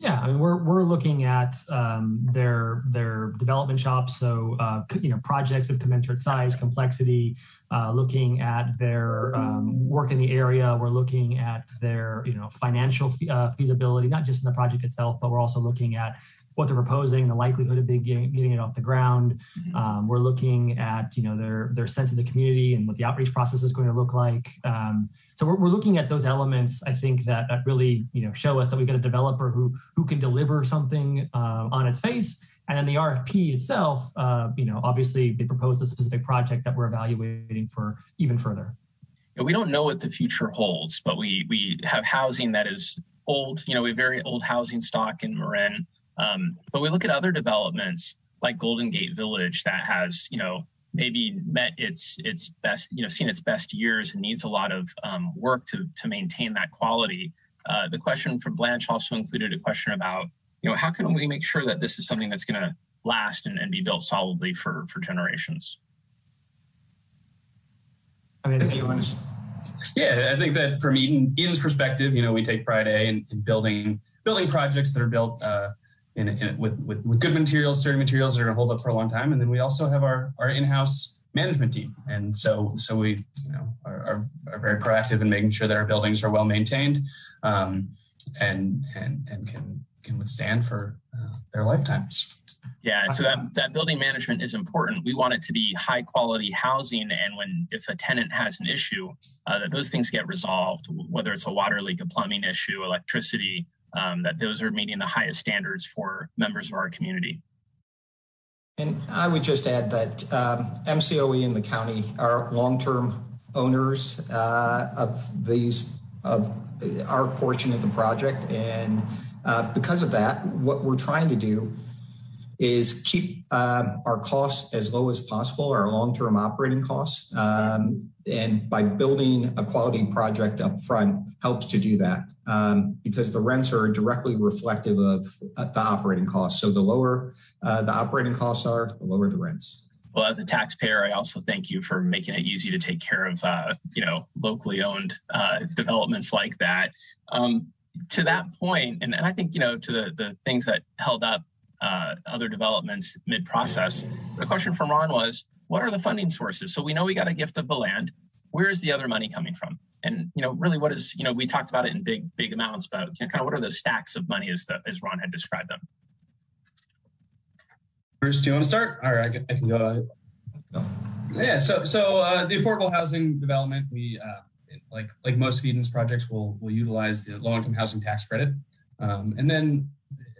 Yeah, I mean, we're we're looking at um, their their development shops, so uh, you know projects of commensurate size, complexity. Uh, looking at their um, work in the area, we're looking at their you know financial uh, feasibility, not just in the project itself, but we're also looking at what they're proposing, the likelihood of getting, getting it off the ground. Mm-hmm. Um, we're looking at you know their their sense of the community and what the outreach process is going to look like. Um, so we're, we're looking at those elements. I think that that really you know show us that we've got a developer who who can deliver something uh, on its face. And then the RFP itself, uh, you know, obviously they proposed a specific project that we're evaluating for even further. We don't know what the future holds, but we we have housing that is old. You know, we have very old housing stock in Marin. Um, but we look at other developments like Golden Gate Village that has, you know, maybe met its its best, you know, seen its best years and needs a lot of um, work to to maintain that quality. Uh, the question from Blanche also included a question about, you know, how can we make sure that this is something that's going to last and, and be built solidly for for generations? I mean, yeah, I think that from Eden, Eden's perspective, you know, we take pride A in, in building building projects that are built uh, in, in, with, with, with good materials, certain materials that are going to hold up for a long time. And then we also have our, our in-house management team. And so, so we you know, are, are, are very proactive in making sure that our buildings are well maintained um, and, and, and can, can withstand for uh, their lifetimes. Yeah, so that, that building management is important. We want it to be high quality housing, and when if a tenant has an issue, uh, that those things get resolved. Whether it's a water leak, a plumbing issue, electricity, um, that those are meeting the highest standards for members of our community. And I would just add that um, MCOE and the county are long-term owners uh, of these of our portion of the project, and uh, because of that, what we're trying to do is keep um, our costs as low as possible, our long-term operating costs, um, and by building a quality project up front helps to do that um, because the rents are directly reflective of uh, the operating costs. So the lower uh, the operating costs are, the lower the rents. Well, as a taxpayer, I also thank you for making it easy to take care of, uh, you know, locally owned uh, developments like that. Um, to that point, and, and I think, you know, to the, the things that held up uh, other developments mid-process, the question from Ron was, what are the funding sources? So we know we got a gift of the land. Where is the other money coming from? And you know really what is you know we talked about it in big big amounts but you know, kind of what are those stacks of money as the, as ron had described them? Bruce do you want to start? All right i can, I can go. No. yeah so so uh, the affordable housing development we uh, like like most of eden's projects will will utilize the low income housing tax credit. Um, and then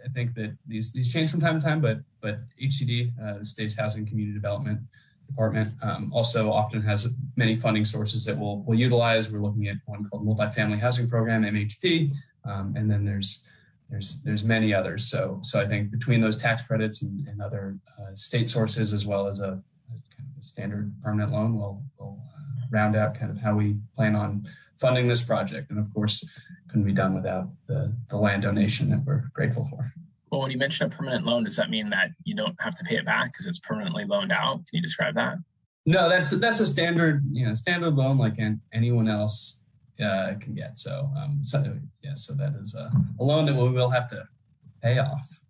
i think that these these change from time to time but but hcd uh, the state's housing community development department um, also often has many funding sources that we'll, we'll utilize. We're looking at one called Multifamily Housing Program, MHP, um, and then there's there's there's many others. So so I think between those tax credits and, and other uh, state sources, as well as a, a, kind of a standard permanent loan, we'll, we'll uh, round out kind of how we plan on funding this project. And of course, couldn't be done without the the land donation that we're grateful for. Well, when you mention a permanent loan, does that mean that you don't have to pay it back because it's permanently loaned out? Can you describe that? No, that's that's a standard, you know, standard loan like anyone else uh, can get. So, um, so yeah, so that is a, a loan that we will have to pay off.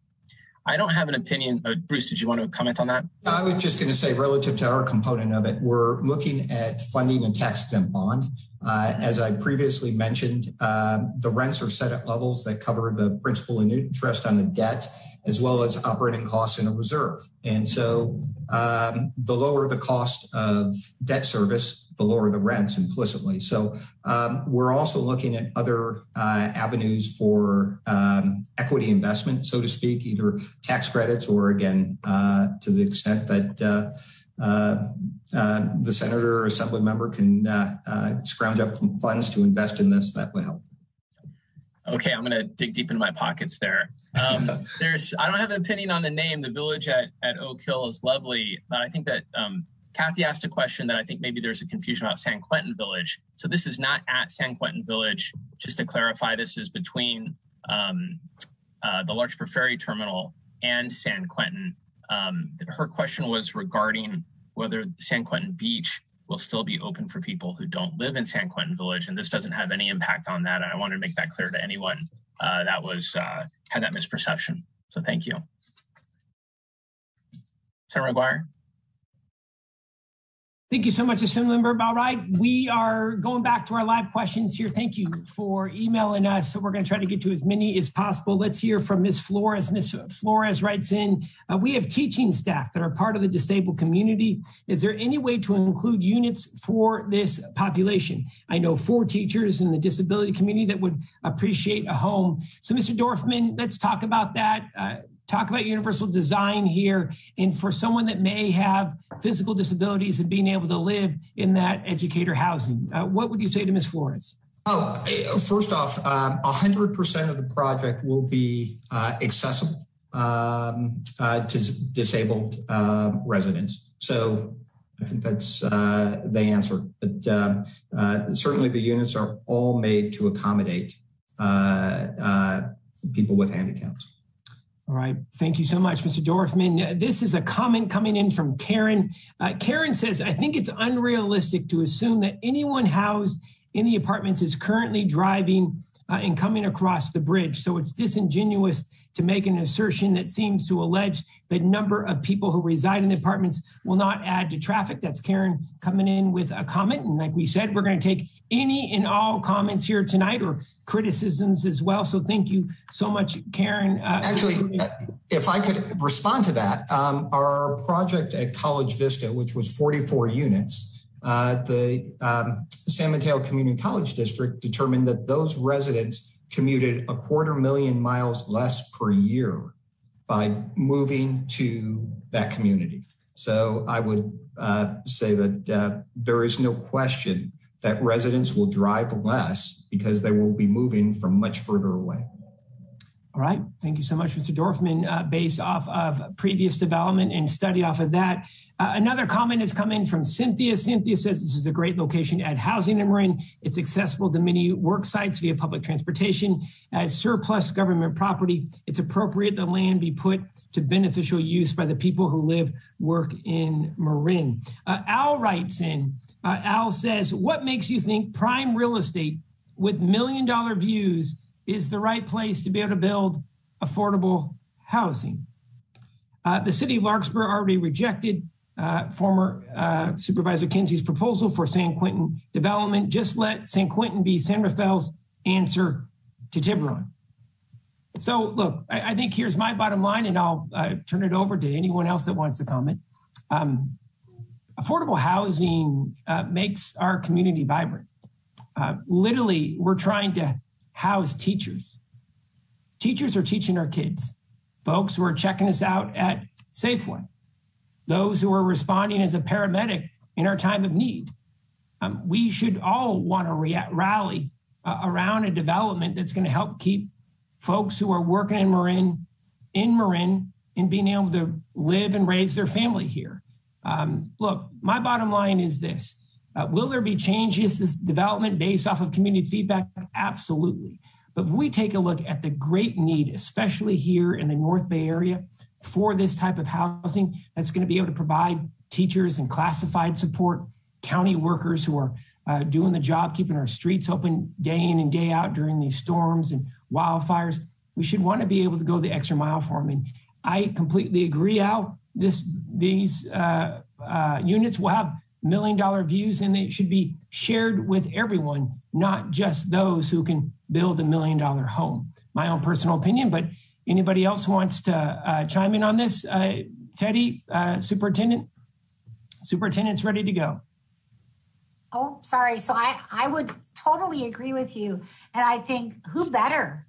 I don't have an opinion. Uh, Bruce, did you want to comment on that? I was just going to say, relative to our component of it, we're looking at funding a tax exempt bond. Uh, as I previously mentioned, uh, the rents are set at levels that cover the principal and interest on the debt as well as operating costs in a reserve. And so um, the lower the cost of debt service, the lower the rents implicitly. So um, we're also looking at other uh, avenues for um, equity investment, so to speak, either tax credits or again, uh, to the extent that uh, uh, uh the senator or assembly member can uh, scrounge up funds to invest in this, that will help. Okay, I'm going to dig deep into my pockets there. Um, <laughs> there's, I don't have an opinion on the name. The village at, at Oak Hill is lovely, but I think that um, Kathy asked a question that I think maybe there's a confusion about San Quentin Village. So this is not at San Quentin Village. Just to clarify, this is between um, uh, the Larkspur Ferry Terminal and San Quentin. Um, her question was regarding whether San Quentin Beach will still be open for people who don't live in San Quentin Village, and this doesn't have any impact on that. And I wanted to make that clear to anyone uh, that was uh, had that misperception. So thank you. Senator McGuire. Thank you so much, Assemblymember. All right, we are going back to our live questions here. Thank you for emailing us. So we're going to try to get to as many as possible. Let's hear from Ms. Flores. Ms. Flores writes in, uh, we have teaching staff that are part of the disabled community. Is there any way to include units for this population? I know four teachers in the disability community that would appreciate a home. So Mr. Dorfman, let's talk about that. Uh, talk about universal design here. And for someone that may have physical disabilities and being able to live in that educator housing, uh, what would you say to Ms. Flores? Oh, eh, first off, um, 100% of the project will be uh, accessible um, uh, to disabled uh, residents. So I think that's uh, the answer. But um, uh, certainly the units are all made to accommodate people with handicaps. All right. Thank you so much, Mr. Dorfman. This is a comment coming in from Karen. Uh, Karen says, I think it's unrealistic to assume that anyone housed in the apartments is currently driving uh, and coming across the bridge. So it's disingenuous to make an assertion that seems to allege the number of people who reside in the apartments will not add to traffic. That's Karen coming in with a comment. And like we said, we're going to take any and all comments here tonight or criticisms as well. So thank you so much, Karen. Uh, Actually, uh, if I could respond to that, um, our project at College Vista, which was 44 units, uh, the um, San Mateo Community College District determined that those residents commuted a quarter million miles less per year by moving to that community. So I would uh, say that uh, there is no question that residents will drive less because they will be moving from much further away. All right. Thank you so much, Mr. Dorfman. Uh, based off of previous development and study off of that, uh, another comment has come in from Cynthia. Cynthia says this is a great location at housing in Marin. It's accessible to many work sites via public transportation. As surplus government property, it's appropriate the land be put to beneficial use by the people who live, work in Marin. Uh, Al writes in, uh, Al says, what makes you think prime real estate with million dollar views is the right place to be able to build affordable housing? Uh, the city of Larkspur already rejected uh, former uh, Supervisor Kinsey's proposal for San Quentin development. Just let San Quentin be San Rafael's answer to Tiburon. So, look, I, I think here's my bottom line, and I'll uh, turn it over to anyone else that wants to comment. Um, affordable housing uh, makes our community vibrant. Uh, literally, we're trying to house teachers. Teachers are teaching our kids, folks who are checking us out at Safeway those who are responding as a paramedic in our time of need. Um, we should all want to rally uh, around a development that's going to help keep folks who are working in Marin in Marin and being able to live and raise their family here. Um, look, my bottom line is this. Uh, will there be changes this development based off of community feedback? Absolutely. But if we take a look at the great need, especially here in the North Bay area, for this type of housing that's going to be able to provide teachers and classified support, county workers who are uh, doing the job, keeping our streets open day in and day out during these storms and wildfires. We should want to be able to go the extra mile for them. And I completely agree, Al. This these uh, uh, units will have million dollar views and they should be shared with everyone, not just those who can build a million dollar home. My own personal opinion, but anybody else wants to uh, chime in on this? Uh, Teddy, uh, superintendent? Superintendent's ready to go. Oh, sorry. So I, I would totally agree with you. And I think who better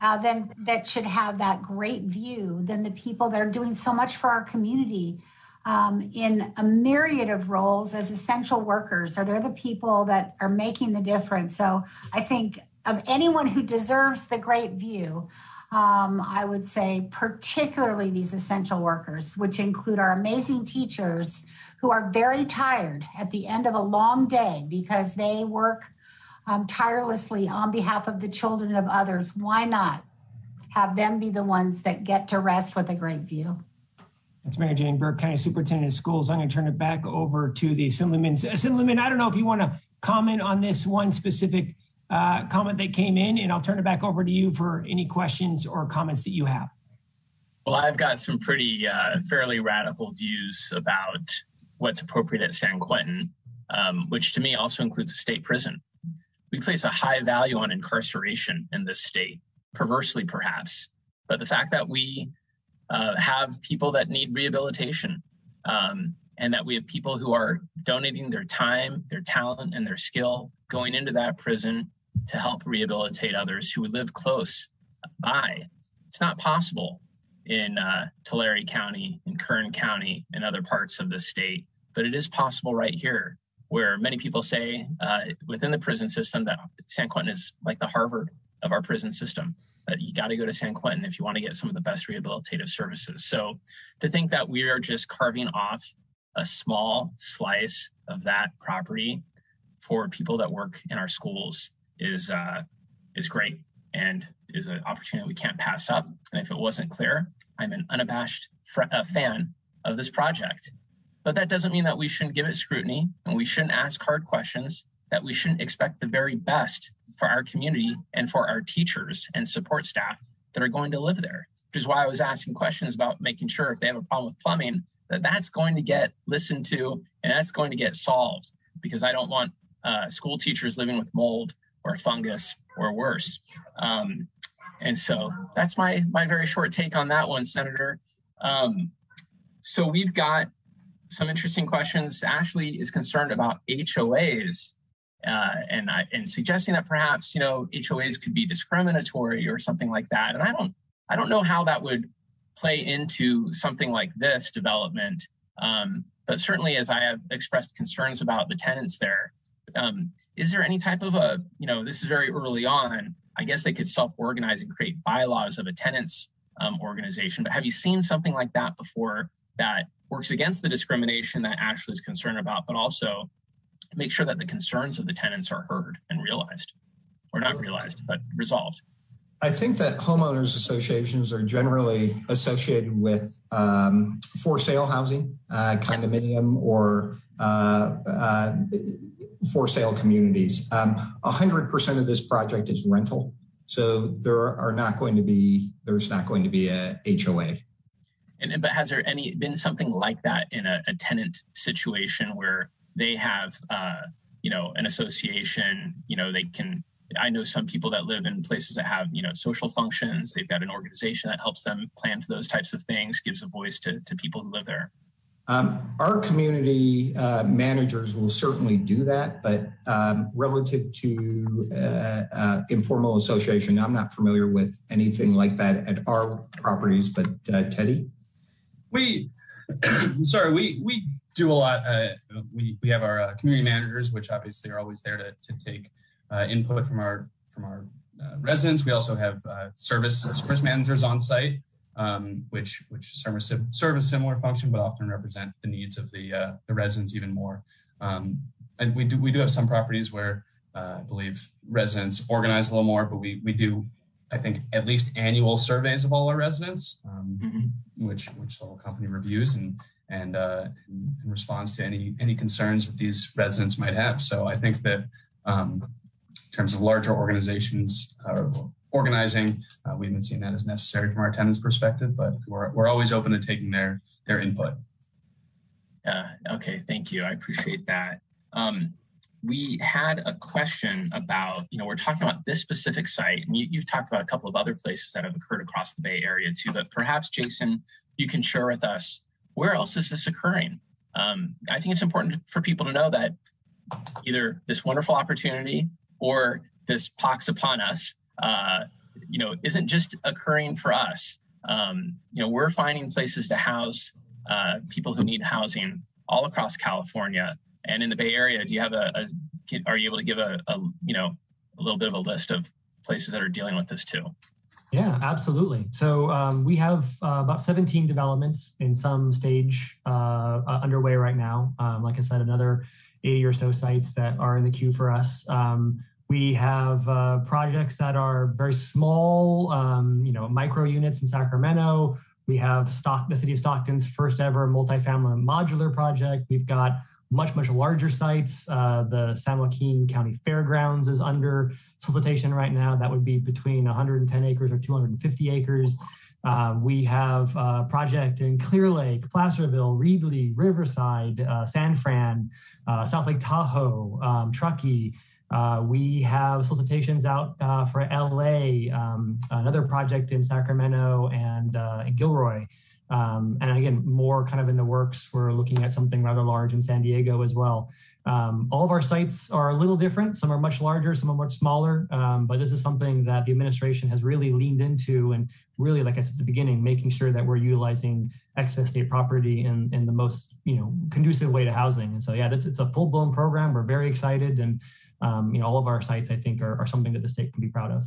uh, than that should have that great view than the people that are doing so much for our community um, in a myriad of roles as essential workers. Are they're the people that are making the difference. So I think of anyone who deserves the great view, um, I would say particularly these essential workers, which include our amazing teachers who are very tired at the end of a long day because they work um, tirelessly on behalf of the children of others. Why not have them be the ones that get to rest with a great view? That's Mary Jane Burke, County Superintendent of Schools. I'm going to turn it back over to the Assemblyman. Assemblyman, I don't know if you want to comment on this one specific uh, comment that came in, and I'll turn it back over to you for any questions or comments that you have. Well, I've got some pretty uh, fairly radical views about what's appropriate at San Quentin, um, which to me also includes a state prison. We place a high value on incarceration in this state, perversely perhaps, but the fact that we uh, have people that need rehabilitation um, and that we have people who are donating their time, their talent, and their skill going into that prison to help rehabilitate others who live close by. It's not possible in uh, Tulare County, in Kern County, and other parts of the state, but it is possible right here, where many people say uh, within the prison system that San Quentin is like the Harvard of our prison system. That you got to go to San Quentin if you want to get some of the best rehabilitative services. So to think that we are just carving off a small slice of that property for people that work in our schools is uh, is great and is an opportunity we can't pass up. And if it wasn't clear, I'm an unabashed fr- uh, fan of this project. But that doesn't mean that we shouldn't give it scrutiny and we shouldn't ask hard questions, that we shouldn't expect the very best for our community and for our teachers and support staff that are going to live there. Which is why I was asking questions about making sure if they have a problem with plumbing, that that's going to get listened to and that's going to get solved because I don't want uh, school teachers living with mold or fungus or worse. Um, and so that's my my very short take on that one, Senator. Um, so we've got some interesting questions. Ashley is concerned about HOAs uh, and I, and suggesting that perhaps you know HOAs could be discriminatory or something like that. And I don't I don't know how that would play into something like this development. Um, but certainly, as I have expressed concerns about the tenants there, um, is there any type of a, you know, this is very early on. I guess they could self organize and create bylaws of a tenants um, organization. But have you seen something like that before that works against the discrimination that Ashley is concerned about, but also make sure that the concerns of the tenants are heard and realized, or not realized, but resolved? I think that homeowners associations are generally associated with um, for sale housing, uh, condominium, or uh, uh, for sale communities. Um, 100% of this project is rental. So there are not going to be, there's not going to be a HOA. And, but has there any been something like that in a, a tenant situation where they have, uh, you know, an association, you know, they can, I know some people that live in places that have, you know, social functions. They've got an organization that helps them plan for those types of things, gives a voice to, to people who live there. Um, our community uh, managers will certainly do that, but um, relative to uh, uh, informal association, I'm not familiar with anything like that at our properties. But uh, Teddy, we <coughs> sorry, we we do a lot. Uh, we we have our uh, community managers, which obviously are always there to to take input from our from our residents. We also have service service managers on site um, which which serve a, serve a similar function, but often represent the needs of the uh, the residents even more. Um, and we do we do have some properties where uh, I believe residents organize a little more, but we we do I think at least annual surveys of all our residents, um, mm-hmm. which which the whole company reviews and and uh, in, in responds to any any concerns that these residents might have. So I think that um, in terms of larger organizations uh, organizing. Uh, we haven't seen that as necessary from our tenants' perspective, but we're, we're always open to taking their their input. Uh, okay, thank you. I appreciate that. Um, we had a question about, you know, we're talking about this specific site, and you, have talked about a couple of other places that have occurred across the Bay Area too, but perhaps, Jason, you can share with us where else is this occurring? Um, I think it's important for people to know that either this wonderful opportunity or this pox upon us, uh, you know, isn't just occurring for us. Um, you know, we're finding places to house uh, people who need housing all across California and in the Bay Area. Do you have a, a are you able to give a, a, you know a little bit of a list of places that are dealing with this too? Yeah, absolutely. So um, we have uh, about 17 developments in some stage uh, uh, underway right now. Um, like I said, another 80 or so sites that are in the queue for us. Um, we have uh, projects that are very small, um, you know, micro units in Sacramento. We have Stock, the city of Stockton's first ever multifamily modular project. We've got much, much larger sites. Uh, the San Joaquin County Fairgrounds is under solicitation right now. That would be between 110 acres or 250 acres. Uh, we have a project in Clear Lake, Placerville, Reedley, Riverside, uh, San Fran, uh, South Lake Tahoe, um, Truckee. Uh, we have solicitations out uh, for LA, um, another project in Sacramento and in Gilroy. Um, and again, more kind of in the works. We're looking at something rather large in San Diego as well. Um, all of our sites are a little different. Some are much larger, some are much smaller. Um, but this is something that the administration has really leaned into and really, like I said at the beginning, making sure that we're utilizing excess state property in, in the most you know conducive way to housing. And so, yeah, it's a full blown program. We're very excited. And um, you know, all of our sites, I think, are, are something that the state can be proud of.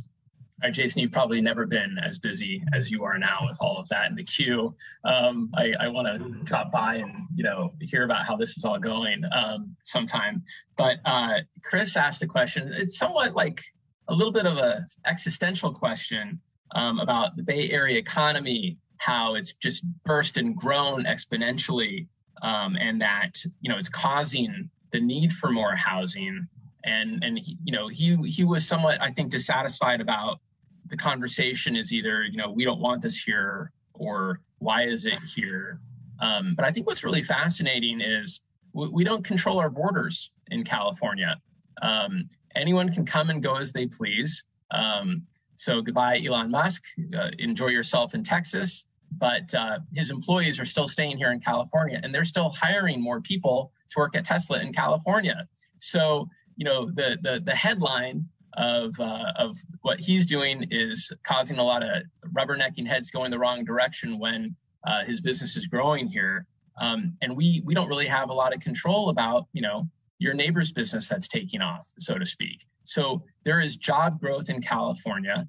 All right, Jason, you've probably never been as busy as you are now with all of that in the queue. Um, I, I want to drop by and you know hear about how this is all going um, sometime. But uh, Chris asked a question. It's somewhat like a little bit of a existential question um, about the Bay Area economy, how it's just burst and grown exponentially, um, and that you know it's causing the need for more housing and and he, you know he he was somewhat I think dissatisfied about the conversation is either you know we don't want this here or why is it here? Um, but I think what's really fascinating is we, we don't control our borders in California. Um, anyone can come and go as they please. Um, so goodbye Elon Musk. Uh, enjoy yourself in Texas. But uh, his employees are still staying here in California and they're still hiring more people to work at Tesla in California. So you know the the the headline of uh, of what he's doing is causing a lot of rubbernecking heads going the wrong direction when uh, his business is growing here, um, and we we don't really have a lot of control about you know your neighbor's business that's taking off, so to speak. So there is job growth in California,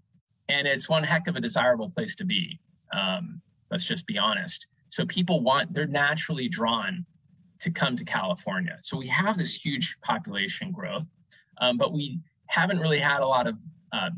and it's one heck of a desirable place to be. Um, let's just be honest. So people want they're naturally drawn to come to California. So we have this huge population growth, um, but we haven't really had a lot of uh,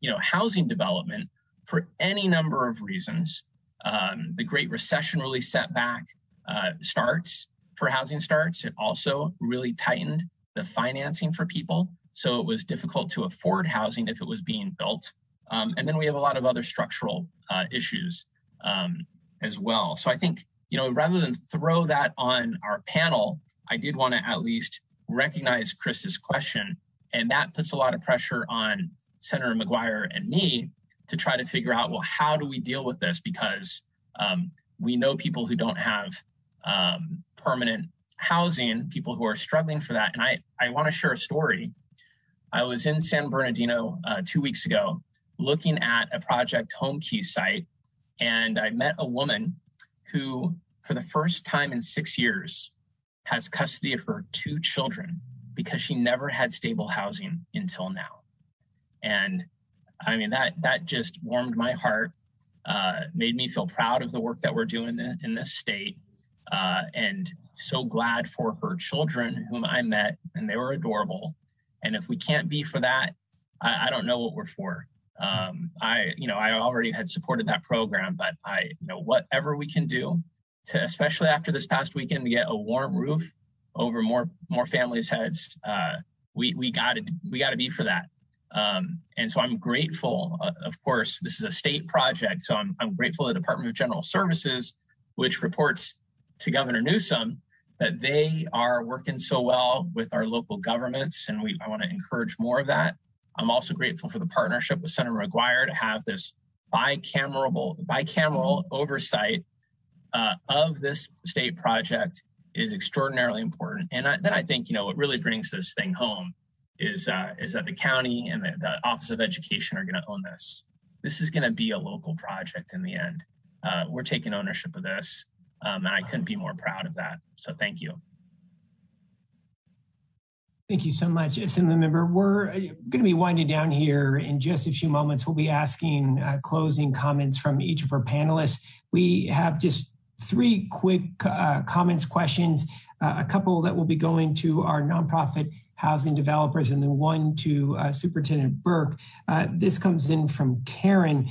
you know housing development for any number of reasons. Um, the Great Recession really set back uh, starts for housing starts. It also really tightened the financing for people, so it was difficult to afford housing if it was being built. Um, and then we have a lot of other structural uh, issues um, as well. So I think you know, rather than throw that on our panel, I did want to at least recognize Chris's question. And that puts a lot of pressure on Senator McGuire and me to try to figure out, well, how do we deal with this? Because um, we know people who don't have um, permanent housing, people who are struggling for that. And I, I want to share a story. I was in San Bernardino uh, two weeks ago looking at a Project Homekey site, and I met a woman who, for the first time in six years, has custody of her two children because she never had stable housing until now. And I mean, that, that just warmed my heart, uh, made me feel proud of the work that we're doing in this state, uh, and so glad for her children, whom I met, and they were adorable. And if we can't be for that, I, I don't know what we're for um, I, you know, I already had supported that program, but I, you know, whatever we can do to, especially after this past weekend, to get a warm roof over more more families' heads, uh, we we got to we got to be for that. Um, and so I'm grateful. Uh, of course, this is a state project, so I'm I'm grateful to the Department of General Services, which reports to Governor Newsom, that they are working so well with our local governments, and we I want to encourage more of that. I'm also grateful for the partnership with Senator McGuire to have this bicameral bicameral oversight uh, of this state project is extraordinarily important. And I, then I think you know what really brings this thing home is uh, is that the county and the, the Office of Education are going to own this. This is going to be a local project in the end. Uh, we're taking ownership of this, um, and I couldn't be more proud of that. So thank you. Thank you so much, Assembly Member. We're uh, going to be winding down here in just a few moments. We'll be asking uh, closing comments from each of our panelists. We have just three quick uh, comments, questions, uh, a couple that will be going to our nonprofit housing developers, and then one to uh, Superintendent Burke. Uh, this comes in from Karen.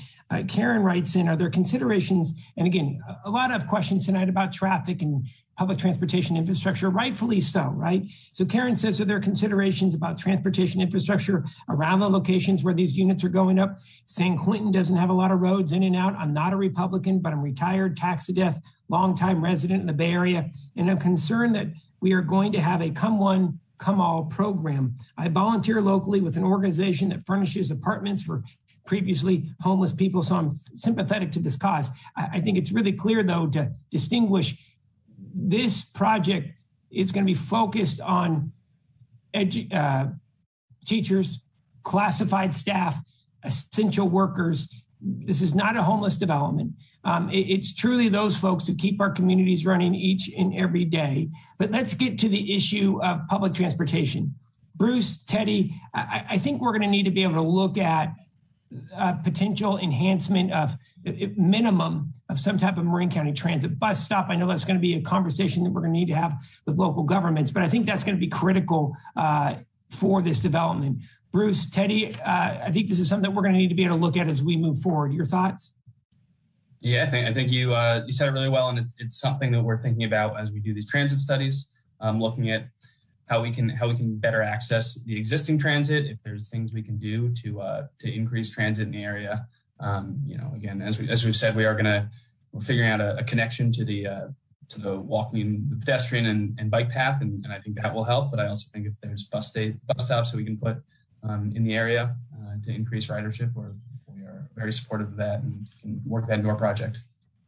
Karen writes in, are there considerations, and again, a lot of questions tonight about traffic and public transportation infrastructure, rightfully so, right? So Karen says, are there considerations about transportation infrastructure around the locations where these units are going up? San Quentin doesn't have a lot of roads in and out. I'm not a Republican, but I'm retired, tax to death, longtime resident in the Bay Area. And I'm concerned that we are going to have a come one, come all program. I volunteer locally with an organization that furnishes apartments for previously homeless people. So I'm sympathetic to this cause. I, think it's really clear, though, to distinguish this project is going to be focused on edu- uh, teachers, classified staff, essential workers. This is not a homeless development. Um, it, it's truly those folks who keep our communities running each and every day. But let's get to the issue of public transportation. Bruce, Teddy, I, I think we're going to need to be able to look at uh, potential enhancement of minimum of some type of Marin County Transit bus stop. I know that's going to be a conversation that we're going to need to have with local governments, but I think that's going to be critical uh, for this development. Bruce, Teddy, uh, I think this is something that we're going to need to be able to look at as we move forward. Your thoughts? Yeah, I think I think you uh, you said it really well, and it's, it's something that we're thinking about as we do these transit studies, um, looking at how we can how we can better access the existing transit. If there's things we can do to uh, to increase transit in the area, um, you know, again, as we as we've said, we are going to we're figuring out a, a connection to the uh, to the walking, the pedestrian and, and bike path, and, and, I think that will help. But I also think if there's bus state bus stops that we can put um, in the area uh, to increase ridership, we're we are very supportive of that and can work that into our project.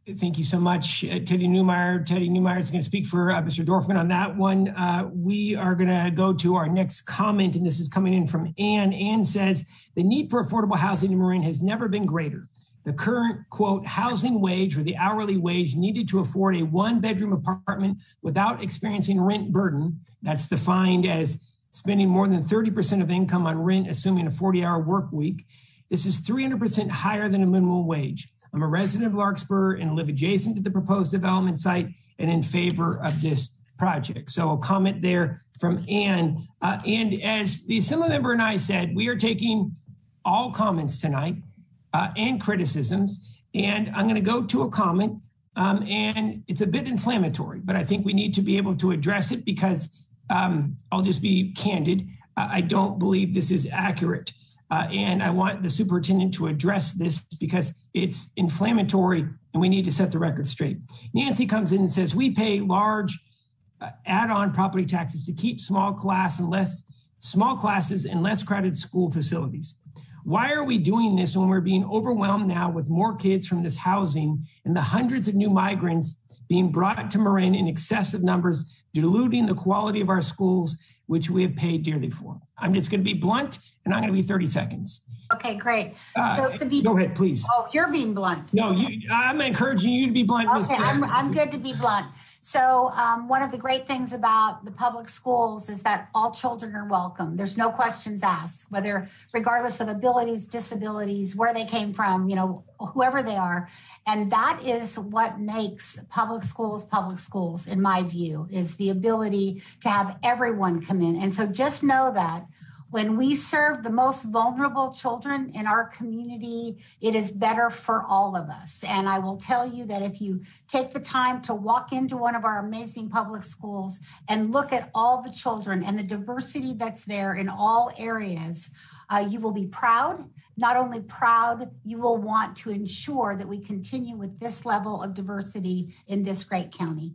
Thank you so much, uh, Teddy Newmeyer. Teddy Newmeyer is going to speak for uh, Mr. Dorfman on that one. Uh, we are going to go to our next comment, and this is coming in from Ann. Ann says the need for affordable housing in Marin has never been greater. The current quote housing wage or the hourly wage needed to afford a one bedroom apartment without experiencing rent burden. That's defined as spending more than 30% of income on rent, assuming a 40 hour work week. This is 300% higher than a minimum wage. I'm a resident of Larkspur and live adjacent to the proposed development site and in favor of this project. So a comment there from Ann. Uh, and as the assembly member and I said, we are taking all comments tonight uh, and criticisms. And I'm going to go to a comment, um, and it's a bit inflammatory, but I think we need to be able to address it because um, I'll just be candid. I don't believe this is accurate. Uh, and I want the superintendent to address this because it's inflammatory and we need to set the record straight. Nancy comes in and says, We pay large uh, add on property taxes to keep small class and less small classes and less crowded school facilities. Why are we doing this when we're being overwhelmed now with more kids from this housing and the hundreds of new migrants being brought to Marin in excessive numbers, diluting the quality of our schools, which we have paid dearly for? I'm just going to be blunt and I'm going to be 30 seconds. Okay, great. Uh, so to be go ahead, please. Oh, you're being blunt. No, you. I'm encouraging you to be blunt. Okay, I'm, I'm good to be blunt. So um, one of the great things about the public schools is that all children are welcome. There's no questions asked, whether regardless of abilities, disabilities, where they came from, you know, whoever they are. And that is what makes public schools public schools, in my view, is the ability to have everyone come in. And so just know that when we serve the most vulnerable children in our community, it is better for all of us. And I will tell you that if you take the time to walk into one of our amazing public schools and look at all the children and the diversity that's there in all areas, uh, you will be proud. Not only proud, you will want to ensure that we continue with this level of diversity in this great county.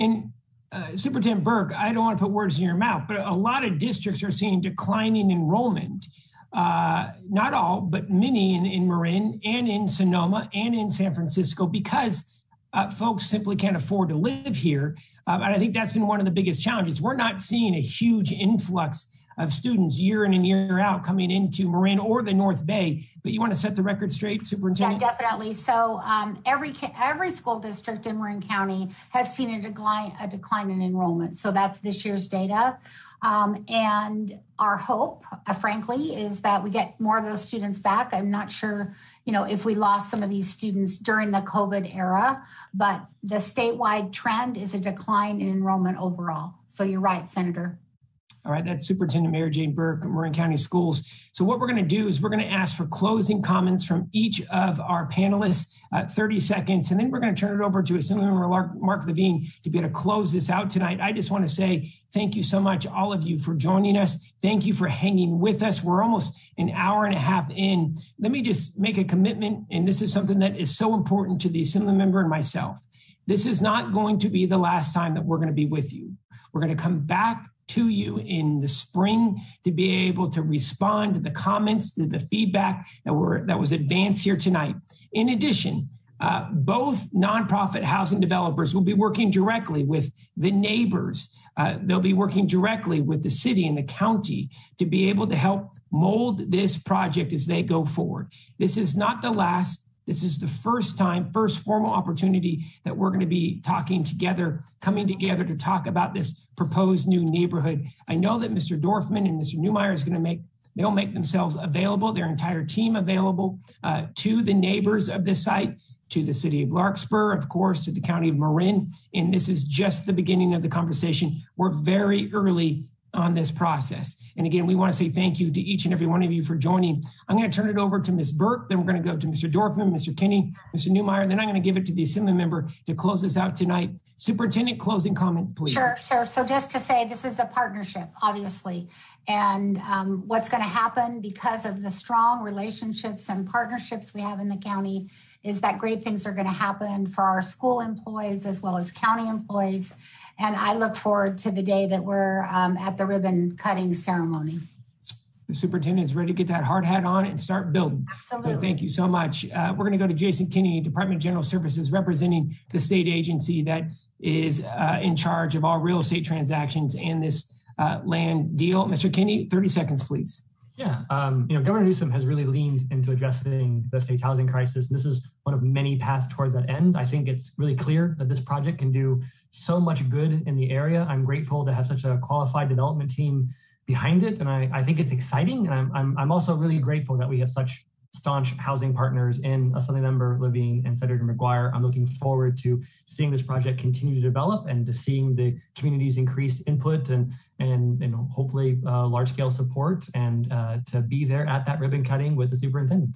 And uh, Superintendent Burke, I don't want to put words in your mouth, but a lot of districts are seeing declining enrollment. Uh, not all, but many in, in Marin and in Sonoma and in San Francisco because uh, folks simply can't afford to live here. Um, and I think that's been one of the biggest challenges. We're not seeing a huge influx of students year in and year out coming into Marin or the North Bay. But you want to set the record straight, Superintendent? Yeah, definitely. So um, every every school district in Marin County has seen a decline a decline in enrollment. So that's this year's data. Um, and our hope, uh, frankly, is that we get more of those students back. I'm not sure, you know, if we lost some of these students during the COVID era, but the statewide trend is a decline in enrollment overall. So you're right, Senator. All right, that's Superintendent Mary Jane Burke, Marin County Schools. So what we're going to do is we're going to ask for closing comments from each of our panelists, uh, 30 seconds, and then we're going to turn it over to Assemblymember Marc Levine to be able to close this out tonight. I just want to say thank you so much, all of you, for joining us. Thank you for hanging with us. We're almost an hour and a half in. Let me just make a commitment, and this is something that is so important to the Assembly member and myself. This is not going to be the last time that we're going to be with you. We're going to come back to you in the spring to be able to respond to the comments, to the feedback that were that was advanced here tonight. In addition, uh, both nonprofit housing developers will be working directly with the neighbors. Uh, they'll be working directly with the city and the county to be able to help mold this project as they go forward. This is not the last. This is the first time, first formal opportunity that we're going to be talking together, coming together to talk about this proposed new neighborhood. I know that Mr. Dorfman and Mr. Newmeyer is going to make they'll make themselves available, their entire team available uh, to the neighbors of this site, to the city of Larkspur, of course, to the county of Marin. And this is just the beginning of the conversation. We're very early on this process. And again, we want to say thank you to each and every one of you for joining. I'm going to turn it over to Ms. Burke, then we're going to go to Mr. Dorfman, Mr. Kinney, Mr. Newmeyer, then I'm going to give it to the assembly member to close this out tonight. Superintendent, closing comment, please. Sure, sure. So just to say, this is a partnership, obviously. And um, what's going to happen because of the strong relationships and partnerships we have in the county is that great things are going to happen for our school employees as well as county employees and I look forward to the day that we're um, at the ribbon cutting ceremony. The superintendent is ready to get that hard hat on and start building. Absolutely. So thank you so much. Uh, we're going to go to Jason Kinney, Department of General Services, representing the state agency that is uh, in charge of all real estate transactions and this uh, land deal. Mr. Kinney, 30 seconds, please. Yeah, um, you know, Governor Newsom has really leaned into addressing the state's housing crisis. This is one of many paths towards that end. I think it's really clear that this project can do so much good in the area. I'm grateful to have such a qualified development team behind it, and I, I think it's exciting. And I'm, I'm, I'm also really grateful that we have such staunch housing partners in Assembly Member Levine and Senator McGuire. I'm looking forward to seeing this project continue to develop and to seeing the community's increased input and and know hopefully uh, large scale support and uh, to be there at that ribbon cutting with the superintendent.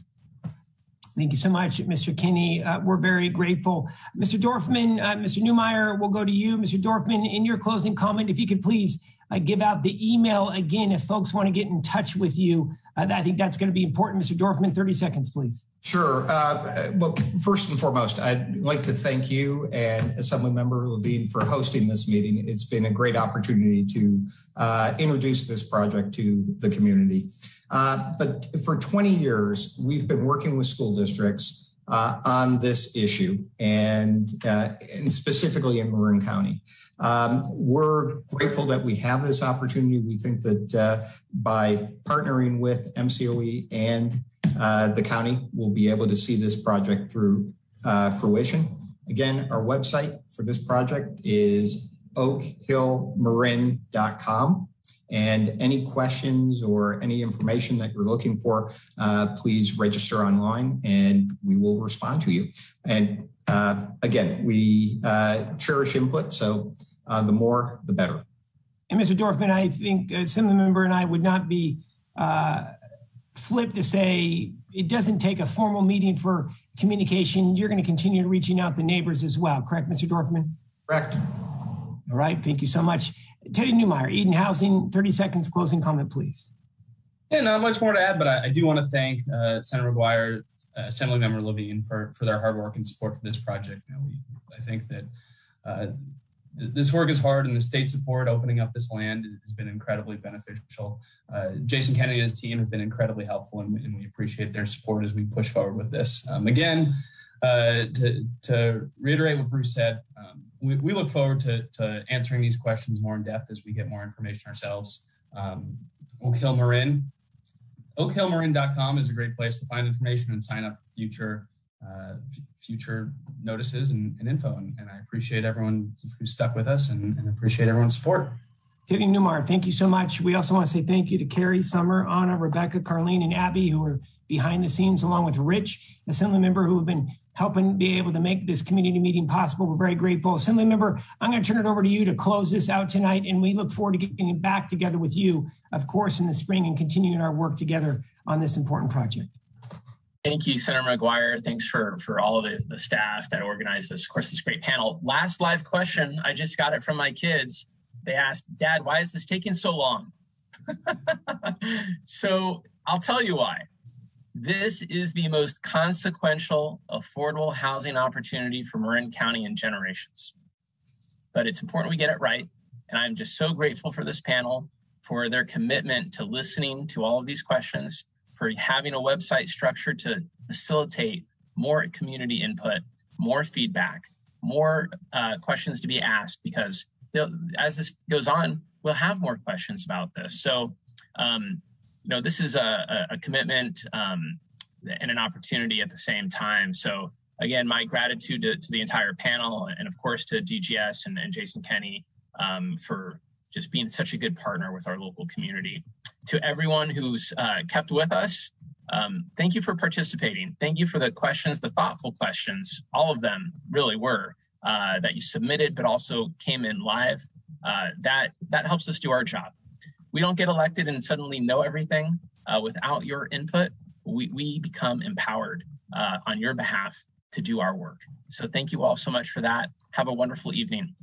Thank you so much, Mr. Kinney. Uh, we're very grateful. Mr. Dorfman, uh, Mr. Newmeyer, we'll go to you. Mr. Dorfman, in your closing comment, if you could please uh, give out the email again if folks want to get in touch with you. Uh, I think that's going to be important. Mr. Dorfman, 30 seconds, please. Sure. Uh, well, first and foremost, I'd like to thank you and Assemblymember Levine for hosting this meeting. It's been a great opportunity to uh, introduce this project to the community. Uh, but for 20 years, we've been working with school districts uh, on this issue and, uh, and specifically in Marin County. Um, we're grateful that we have this opportunity. We think that uh, by partnering with MCOE and uh, the county, we'll be able to see this project through fruition. Again, our website for this project is oakhillmarin.com. And any questions or any information that you're looking for, uh, please register online and we will respond to you. And uh, again, we uh, cherish input. So uh, the more, the better. And Mr. Dorfman, I think uh, Assemblymember and I would not be uh, flipped to say it doesn't take a formal meeting for communication. You're going to continue reaching out to neighbors as well, correct, Mr. Dorfman? Correct. All right, thank you so much. Teddy Newmeyer, Eden Housing, 30 seconds closing comment, please. Yeah, not much more to add, but I, I do want to thank uh, Senator McGuire, uh, Assemblymember Levine for, for their hard work and support for this project. You know, we, I think that uh, this work is hard and the state support opening up this land has been incredibly beneficial. Uh, Jason Kennedy and his team have been incredibly helpful and, and, we appreciate their support as we push forward with this. Um, again, uh, to, to, reiterate what Bruce said, um, we, we, look forward to, to, answering these questions more in depth as we get more information ourselves. Um, Oak Hill Marin, oakhillmarin.com is a great place to find information and sign up for future uh, f- future notices and, and info. And, and, I appreciate everyone who's stuck with us and, and appreciate everyone's support. Teddy Newmeyer, thank you so much. We also want to say thank you to Carrie, Summer, Anna, Rebecca, Carlene, and Abby, who are behind the scenes, along with Rich, Assembly member, who have been helping be able to make this community meeting possible. We're very grateful. Assembly member, I'm going to turn it over to you to close this out tonight, and we look forward to getting back together with you, of course, in the spring and continuing our work together on this important project. Thank you, Senator McGuire. Thanks for, for all of the, the staff that organized this, of course, this great panel. Last live question, I just got it from my kids. They asked, Dad, why is this taking so long? <laughs> so I'll tell you why. This is the most consequential affordable housing opportunity for Marin County in generations. But it's important we get it right. And I'm just so grateful for this panel, for their commitment to listening to all of these questions for having a website structure to facilitate more community input, more feedback, more uh, questions to be asked because as this goes on, we'll have more questions about this. So, um, you know, this is a, a commitment um, and an opportunity at the same time. So, again, my gratitude to, to the entire panel and, of course, to DGS and, and Jason Kinney um, for just being such a good partner with our local community. To everyone who's uh, kept with us, um, thank you for participating. Thank you for the questions, the thoughtful questions. All of them really were uh, that you submitted, but also came in live. Uh, that that helps us do our job. We don't get elected and suddenly know everything. Uh, without your input, we, we become empowered uh, on your behalf to do our work. So thank you all so much for that. Have a wonderful evening.